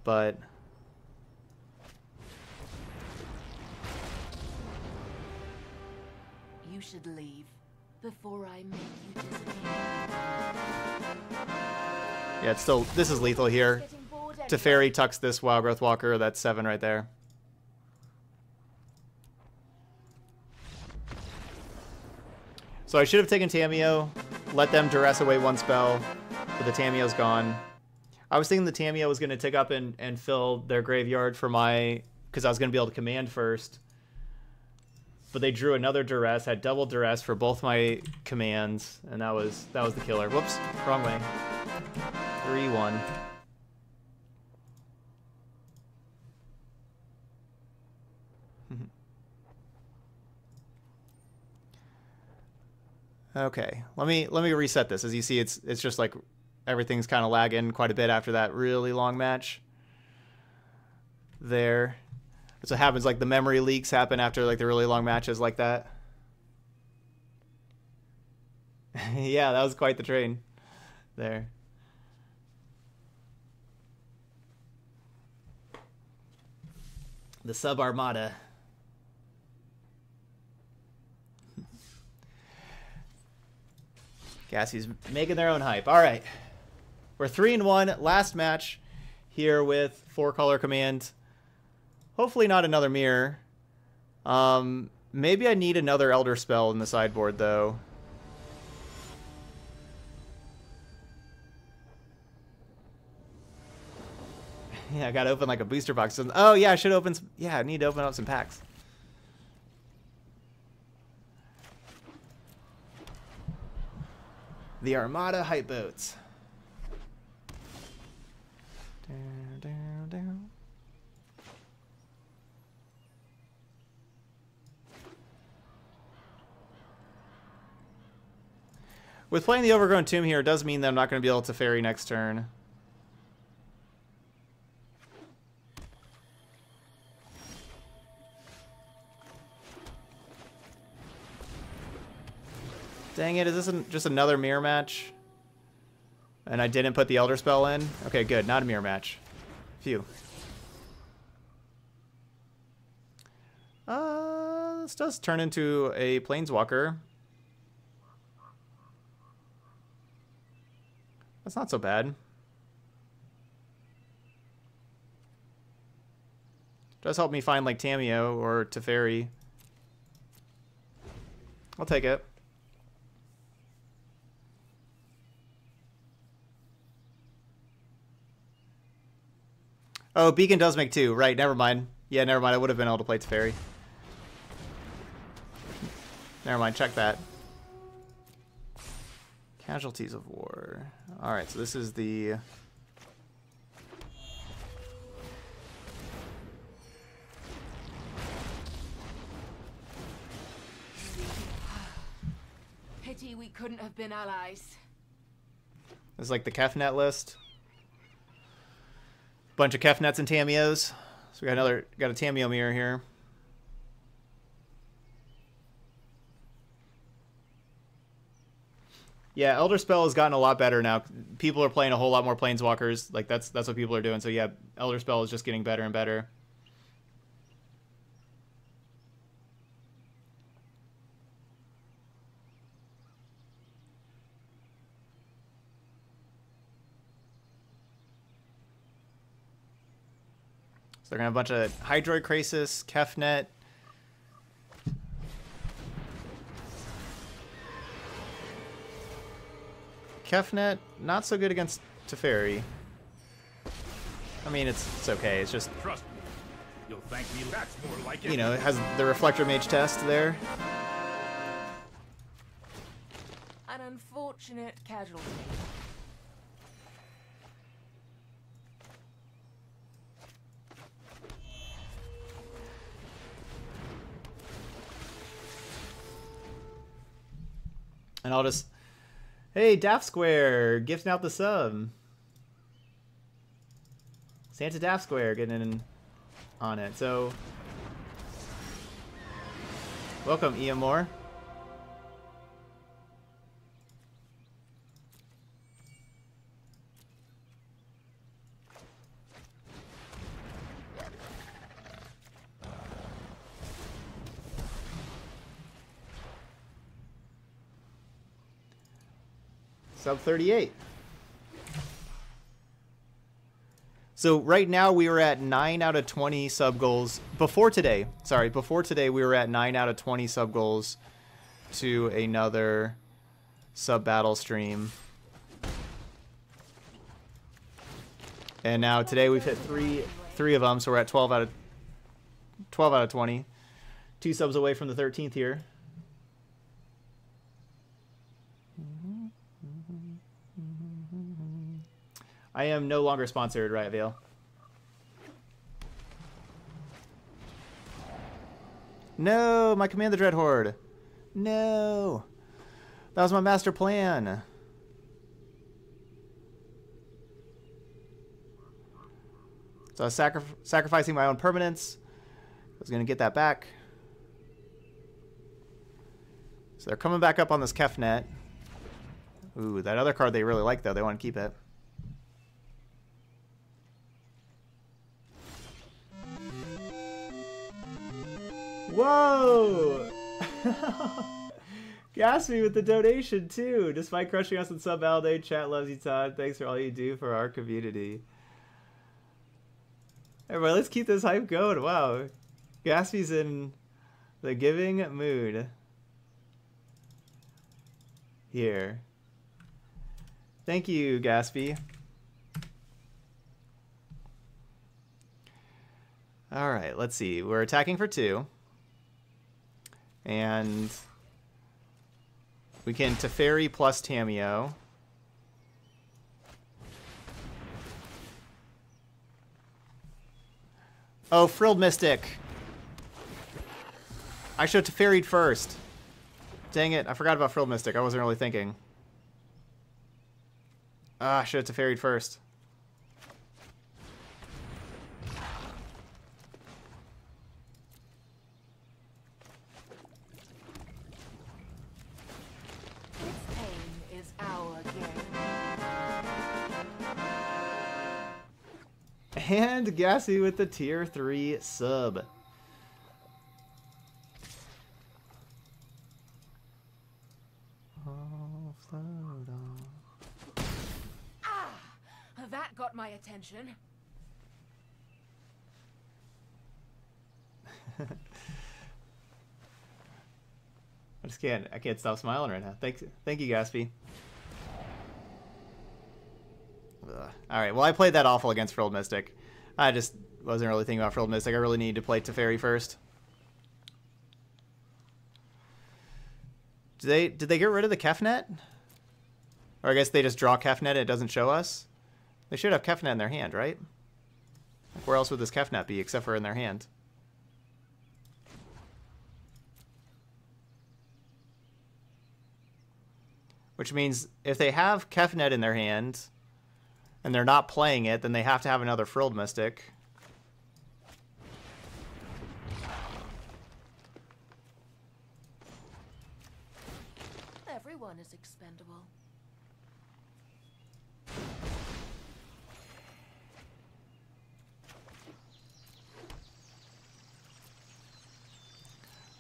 But You should leave before I make you disappear. yeah, it's still this is lethal here. Teferi tucks this Wild Growth Walker. That's seven right there. So I should have taken Tamiyo, let them duress away one spell, but the Tamiyo's gone. I was thinking the Tamiyo was going to take up and, and fill their graveyard for my... Because I was going to be able to command first. But they drew another duress, had double duress for both my commands, and that was that was the killer. Whoops, wrong way. 3-1. Okay, let me let me reset this. As you see, it's it's just like everything's kind of lagging quite a bit after that really long match. There, that's what happens. Like the memory leaks happen after like the really long matches like that. yeah, that was quite the train. There. The sub armada. Cassie's making their own hype. All right. We're 3 and 1. Last match here with four color command. Hopefully not another mirror. Um maybe I need another elder spell in the sideboard though. Yeah, I gotta open like a booster box. Oh yeah, I should open. Some, yeah, I need to open up some packs. The Armada hype boats. Down, down, down. With playing the Overgrown Tomb here, it does mean that I'm not going to be able to ferry next turn. Dang it, is this an, just another mirror match? And I didn't put the Elder Spell in? Okay, good, not a mirror match. Phew. Uh, this does turn into a Planeswalker. That's not so bad. Does help me find like Tamiyo or Teferi. I'll take it. Oh, Beacon does make two. Right, never mind. Yeah, never mind. I would have been able to play Teferi. Never mind, check that. Casualties of war. Alright, so this is the... Pity we couldn't have been allies. This is like the Kefnet list. Bunch of Kefnets and Tamiyos. So we got another, got a Tamiyo mirror here. Yeah, Elder Spell has gotten a lot better now. People are playing a whole lot more Planeswalkers. Like that's that's what people are doing. So yeah, Elder Spell is just getting better and better. They're gonna have a bunch of Hydroid Krasis, Kefnet, Kefnet, not so good against Teferi. I mean, it's it's okay. It's just Trust me. You'll thank me. That's more like it. you know, it has the Reflector Mage test there. An unfortunate casualty. And I'll just, hey, Daft Square, gifting out the sub. Santa Daft Square getting in on it. So, welcome, Ian Moore. Sub 38. So right now we were at 9 out of 20 sub goals. Before today, sorry, before today we were at 9 out of 20 sub goals to another sub battle stream. And now today we've hit 3 3 of them, so we're at 12 out of 12 out of 20. Two subs away from the 13th here. I am no longer sponsored, Riot Vale. No, my Command the Dread Horde. No. That was my master plan. So I was sacri sacrificing my own permanence. I was going to get that back. So they're coming back up on this Kefnet. Ooh, that other card they really like, though. They want to keep it. Whoa! Gatsby with the donation too. Despite crushing us in sub validate, chat loves you, Todd. Thanks for all you do for our community. Everybody, let's keep this hype going. Wow. Gaspy's in the giving mood. Here. Thank you, Gaspy. Alright, let's see. We're attacking for two. And we can Teferi plus Tamiyo. Oh, Frilled Mystic. I should have Teferied first. Dang it, I forgot about Frilled Mystic. I wasn't really thinking. Ah, I should have Teferied first. And Gassy with the tier 3 sub. Ah, that got my attention. I just can't. I can't stop smiling right now. Thanks, thank you, Gatsby. Ugh. All right. Well, I played that awful against Frilled Mystic. I just wasn't really thinking about Frilled Mystic. I really needed to play Teferi first. Did they did they get rid of the Kefnet? Or I guess they just draw Kefnet and it doesn't show us? They should have Kefnet in their hand, right? Like where else would this Kefnet be except for in their hand? Which means if they have Kefnet in their hand and they're not playing it, then they have to have another Frilled Mystic. Everyone is expendable.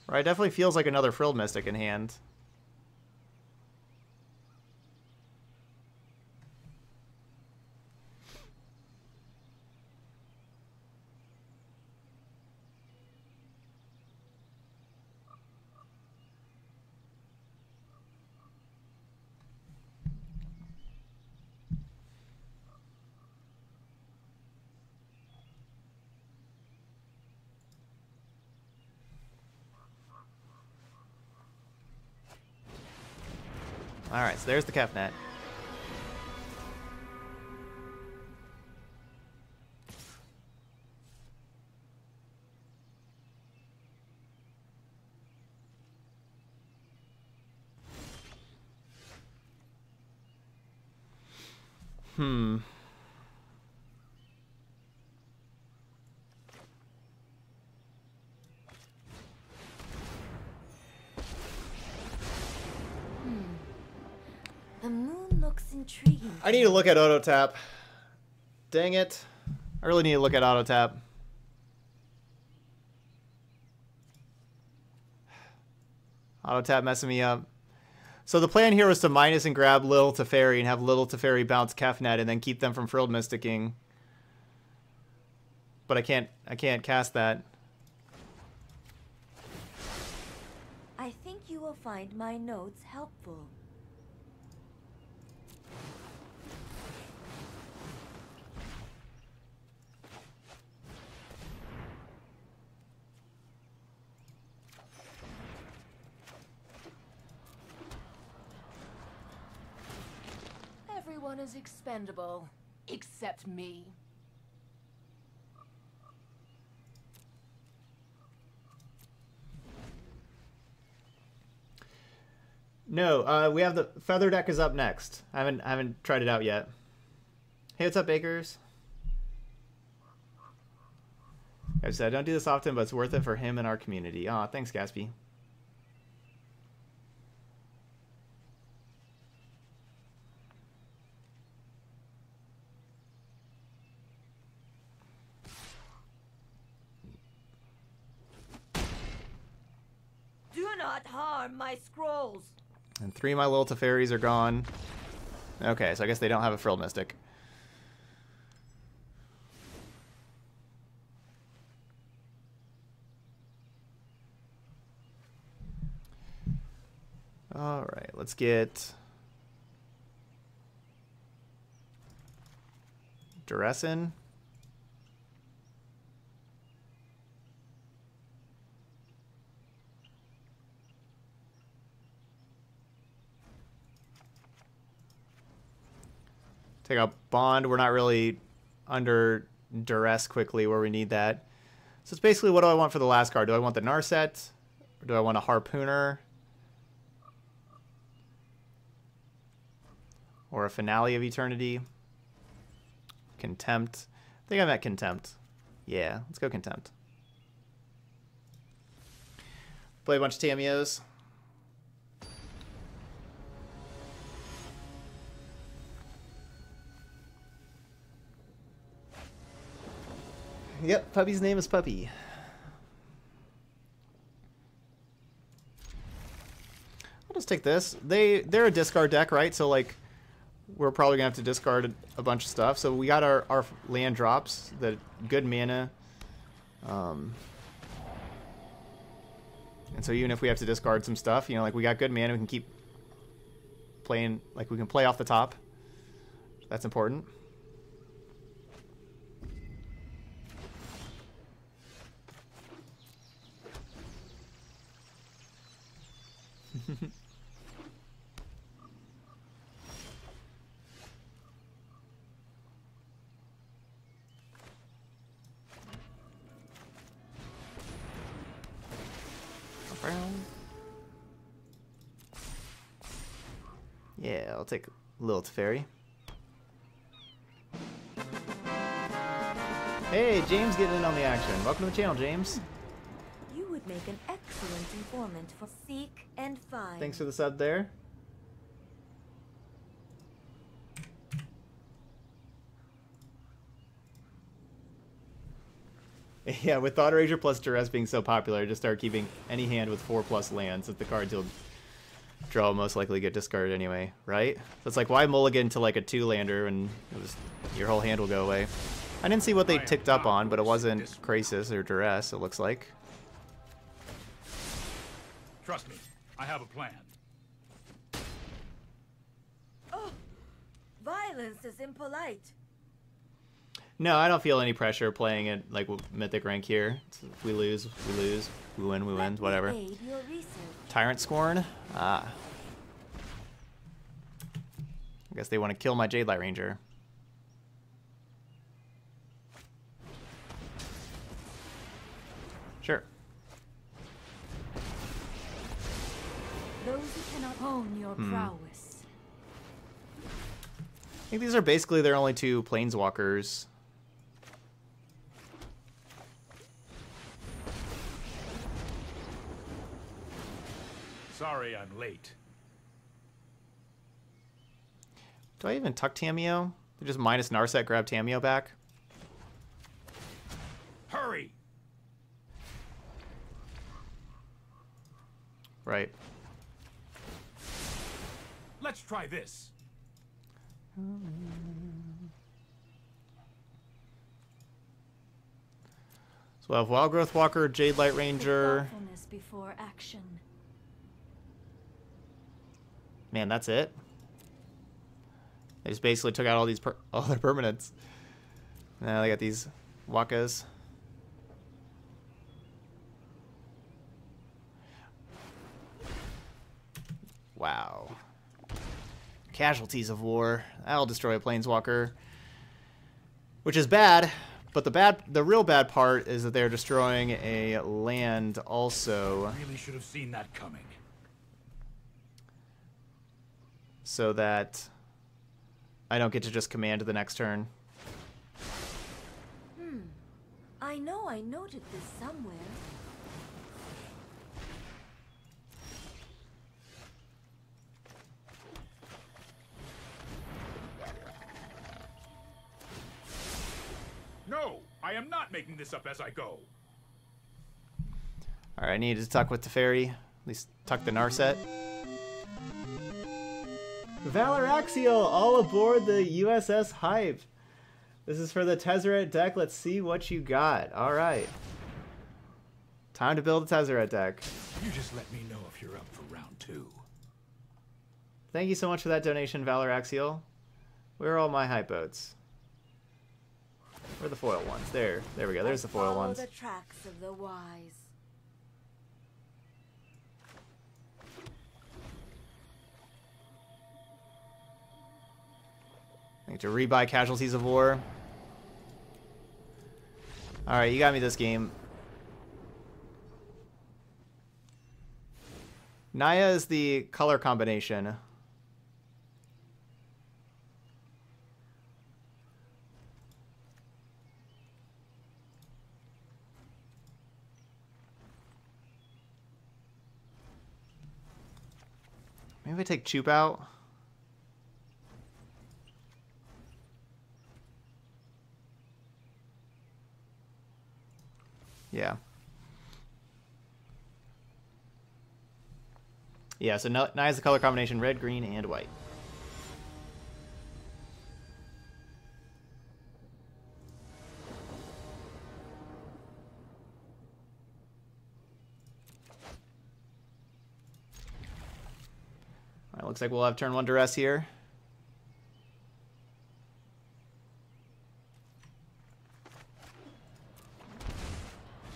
Right, definitely feels like another Frilled Mystic in hand. There's the Kefnet. Need to look at AutoTap. Dang it. I really need to look at AutoTap. AutoTap messing me up. So the plan here was to minus and grab Lil Teferi and have Little Teferi bounce Kefnet and then keep them from Frilled Mysticking. But I can't I can't cast that. I think you will find my notes helpful. Everyone is expendable. Except me. No, uh, we have the feather deck is up next. I haven't I haven't tried it out yet. Hey, what's up, Bakers? I said I don't do this often, but it's worth it for him and our community. Aw, thanks, Gatsby. Do harm my scrolls. And three of my little Teferis are gone. Okay, so I guess they don't have a Frilled Mystic. Alright, let's get... Duresin. Take out Bond. We're not really under duress quickly where we need that. So it's basically what do I want for the last card? Do I want the Narset? Or do I want a Harpooner? Or a Finale of Eternity? Contempt. I think I'm at Contempt. Yeah, let's go Contempt. Play a bunch of Tamiyos. Yep, Puppy's name is Puppy. I'll just take this. They they're a discard deck, right? So like we're probably gonna have to discard a bunch of stuff. So we got our, our land drops, the good mana. Um, and so even if we have to discard some stuff, you know, like we got good mana, we can keep playing like we can play off the top. That's important. Yeah, I'll take Lilith Fairy. Hey, James getting in on the action. Welcome to the channel, James. You would make an excellent informant for seek and find. Thanks for the sub there. Yeah, with Thought Erasure plus Duress being so popular, I just start keeping any hand with 4 plus lands that the cards you'll draw will most likely get discarded anyway, right? So it's like, why mulligan to like a 2-lander and it was, your whole hand will go away? I didn't see what they ticked up on, but it wasn't Crisis or Duress, it looks like. Trust me, I have a plan. Oh, violence is impolite. No, I don't feel any pressure playing it like mythic rank here. If we lose, we lose. We win, we win, whatever. Aid your research. Tyrant Scorn? Ah. I guess they want to kill my Jadelight Ranger. Sure. Those who cannot hone your Hmm. prowess. I think these are basically their only two planeswalkers. Sorry I'm late. Do I even tuck Tamiyo? They just minus Narset, grab Tamiyo back? Hurry! Right. Let's try this. So I have Wild Growth Walker, Jadelight Ranger. Before action. Man, that's it. They just basically took out all these per all their permanents. Now they got these wakas. Wow. Casualties of war. That'll destroy a planeswalker. Which is bad, but the bad the real bad part is that they're destroying a land also. Really should have seen that coming. So that I don't get to just command the next turn. Hmm. I know I noted this somewhere. No, I am not making this up as I go. Alright, I need to tuck with the fairy. At least tuck the Narset. Valor Axial, all aboard the USS Hype. This is for the Tezzeret deck. Let's see what you got. Alright. Time to build a Tezzeret deck. You just let me know if you're up for round two. Thank you so much for that donation, Valor Axial. Where are all my hype boats? Where are the foil ones? There. There we go. There's the foil ones. the tracks of the wise. I need to rebuy Casualties of War. Alright, you got me this game. Naya is the color combination. Maybe I take Choop out. Yeah. Yeah, so Naya is the color combination red, green, and white. Alright, looks like we'll have turn one duress here.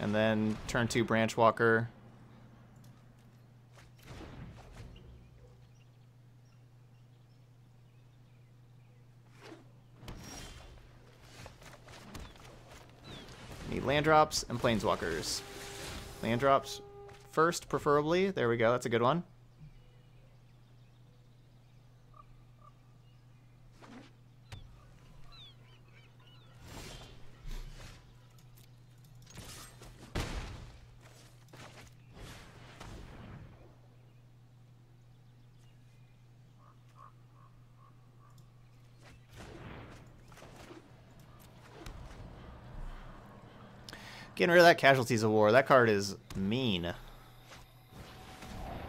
And then turn two Branchwalker. Need land drops and planeswalkers. Land drops first, preferably. There we go. That's a good one. Getting rid of that Casualties of War. That card is mean.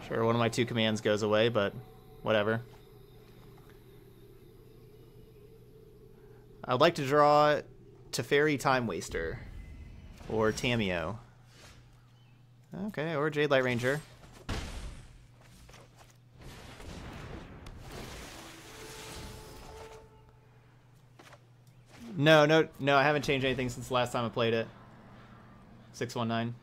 Sure, one of my two commands goes away, but whatever. I'd like to draw Teferi Time Waster. Or Tamiyo. Okay, or Jadelight Ranger. No, no, no, I haven't changed anything since the last time I played it. 619.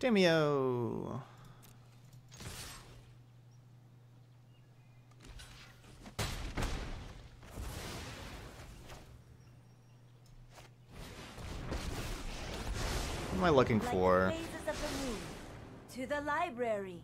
Demio. What am I looking for? phases of the moon. To the library.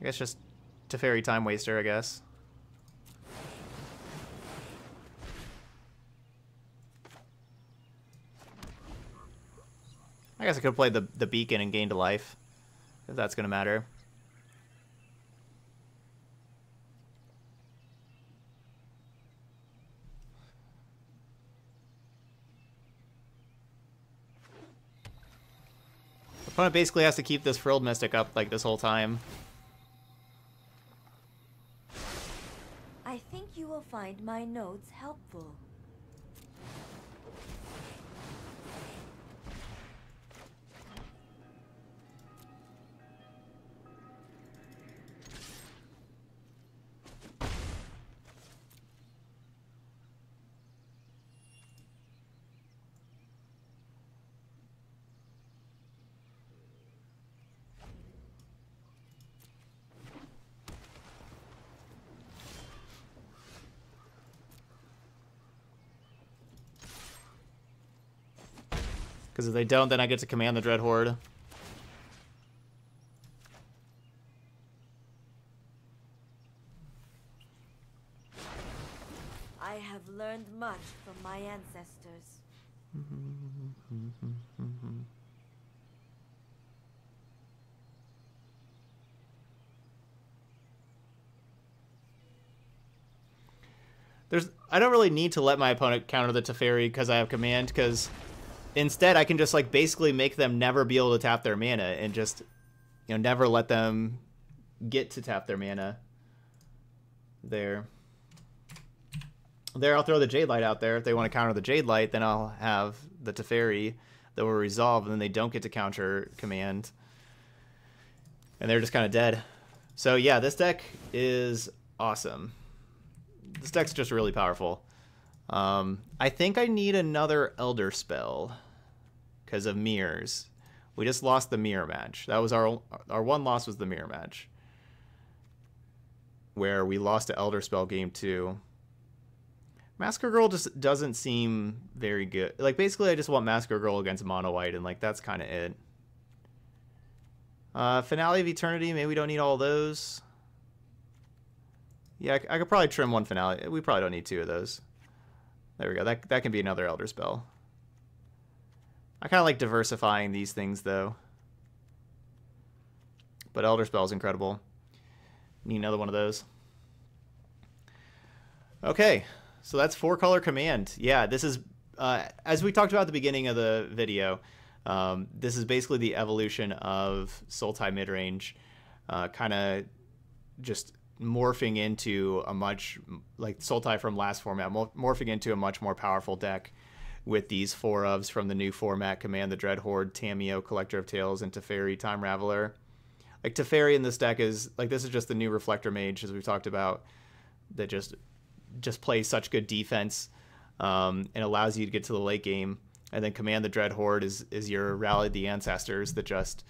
I guess just to fairy Time Waster, I guess. I guess I could have played the, the beacon and gained a life. If that's going to matter. Opponent basically has to keep this Frilled Mystic up like this whole time. I think you will find my notes helpful. Because if they don't, then I get to command the Dread Horde. I have learned much from my ancestors. There's, I don't really need to let my opponent counter the Teferi because I have command, because instead I can just like basically make them never be able to tap their mana and just, you know, never let them get to tap their mana. There. There, I'll throw the Jadelight out there. If they want to counter the Jadelight, then I'll have the Teferi that will resolve, and then they don't get to counter command. And they're just kind of dead. So yeah, this deck is awesome. This deck's just really powerful. Um, I think I need another Elder Spell because of mirrors. We just lost the mirror match. That was our our one loss was the mirror match, where we lost to Elder Spell game two. Massacre Girl just doesn't seem very good. Like basically, I just want Massacre Girl against Mono White, and like that's kind of it. Uh, Finale of Eternity. Maybe we don't need all those. Yeah, I, I could probably trim one Finale. We probably don't need two of those. There we go. That that can be another Elder Spell. I kind of like diversifying these things though. But Elder Spell is incredible. Need another one of those. Okay, so that's four color command. Yeah, this is uh, as we talked about at the beginning of the video. Um, this is basically the evolution of Sultai midrange, uh, kind of just morphing into a much like Sultai from last format, morphing into a much more powerful deck with these four ofs from the new format: Command the Dread Horde, Collector of Tales, and Teferi, Time Raveler. Like Teferi in this deck is like this is just the new Reflector Mage as we've talked about that just just plays such good defense um, and allows you to get to the late game. And then Command the Dread Horde is is your Rally the Ancestors that just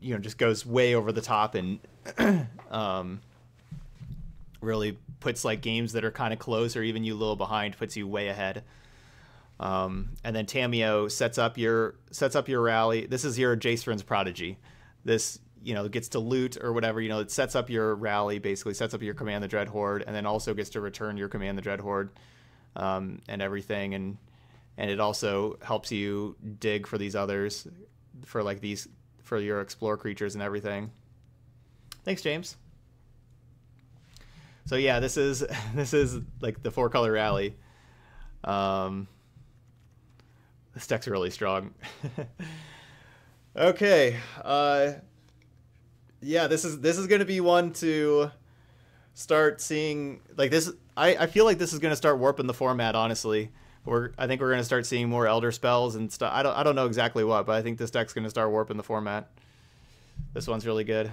you know just goes way over the top and um, really puts like games that are kind of close or even you a little behind puts you way ahead. Um, and then Tamiyo sets up your sets up your rally. This is your Jace Vryn's prodigy. This you know gets to loot or whatever. You know it sets up your rally basically sets up your command the dread horde, and then also gets to return your command the dread horde um, and everything. And and it also helps you dig for these others for like these for your explore creatures and everything. Thanks, James. So yeah, this is this is like the four color rally. Um, this deck's really strong. okay, uh, yeah, this is this is gonna be one to start seeing like this. I I feel like this is gonna start warping the format. Honestly, we're I think we're gonna start seeing more elder spells and stuff. I don't I don't know exactly what, but I think this deck's gonna start warping the format. This one's really good.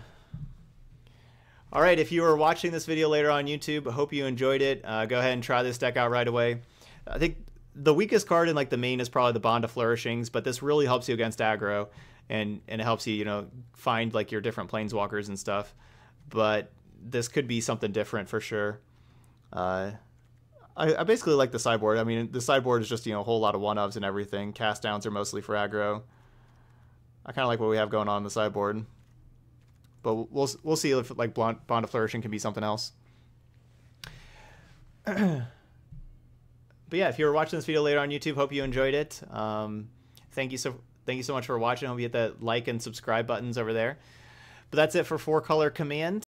All right, if you are watching this video later on YouTube, I hope you enjoyed it. Uh, go ahead and try this deck out right away. I think the weakest card in like the main is probably the Bond of Flourishings, but this really helps you against aggro, and and it helps you you know find like your different planeswalkers and stuff. But this could be something different for sure. Uh, I, I basically like the sideboard. I mean, the sideboard is just you know a whole lot of one ofs and everything. Cast downs are mostly for aggro. I kind of like what we have going on in the sideboard, but we'll we'll see if like Bond of Flourishing can be something else. but yeah, if you were watching this video later on YouTube, hope you enjoyed it. Um, thank you so thank you so much for watching. Hope you hit that like and subscribe buttons over there. But that's it for four color command.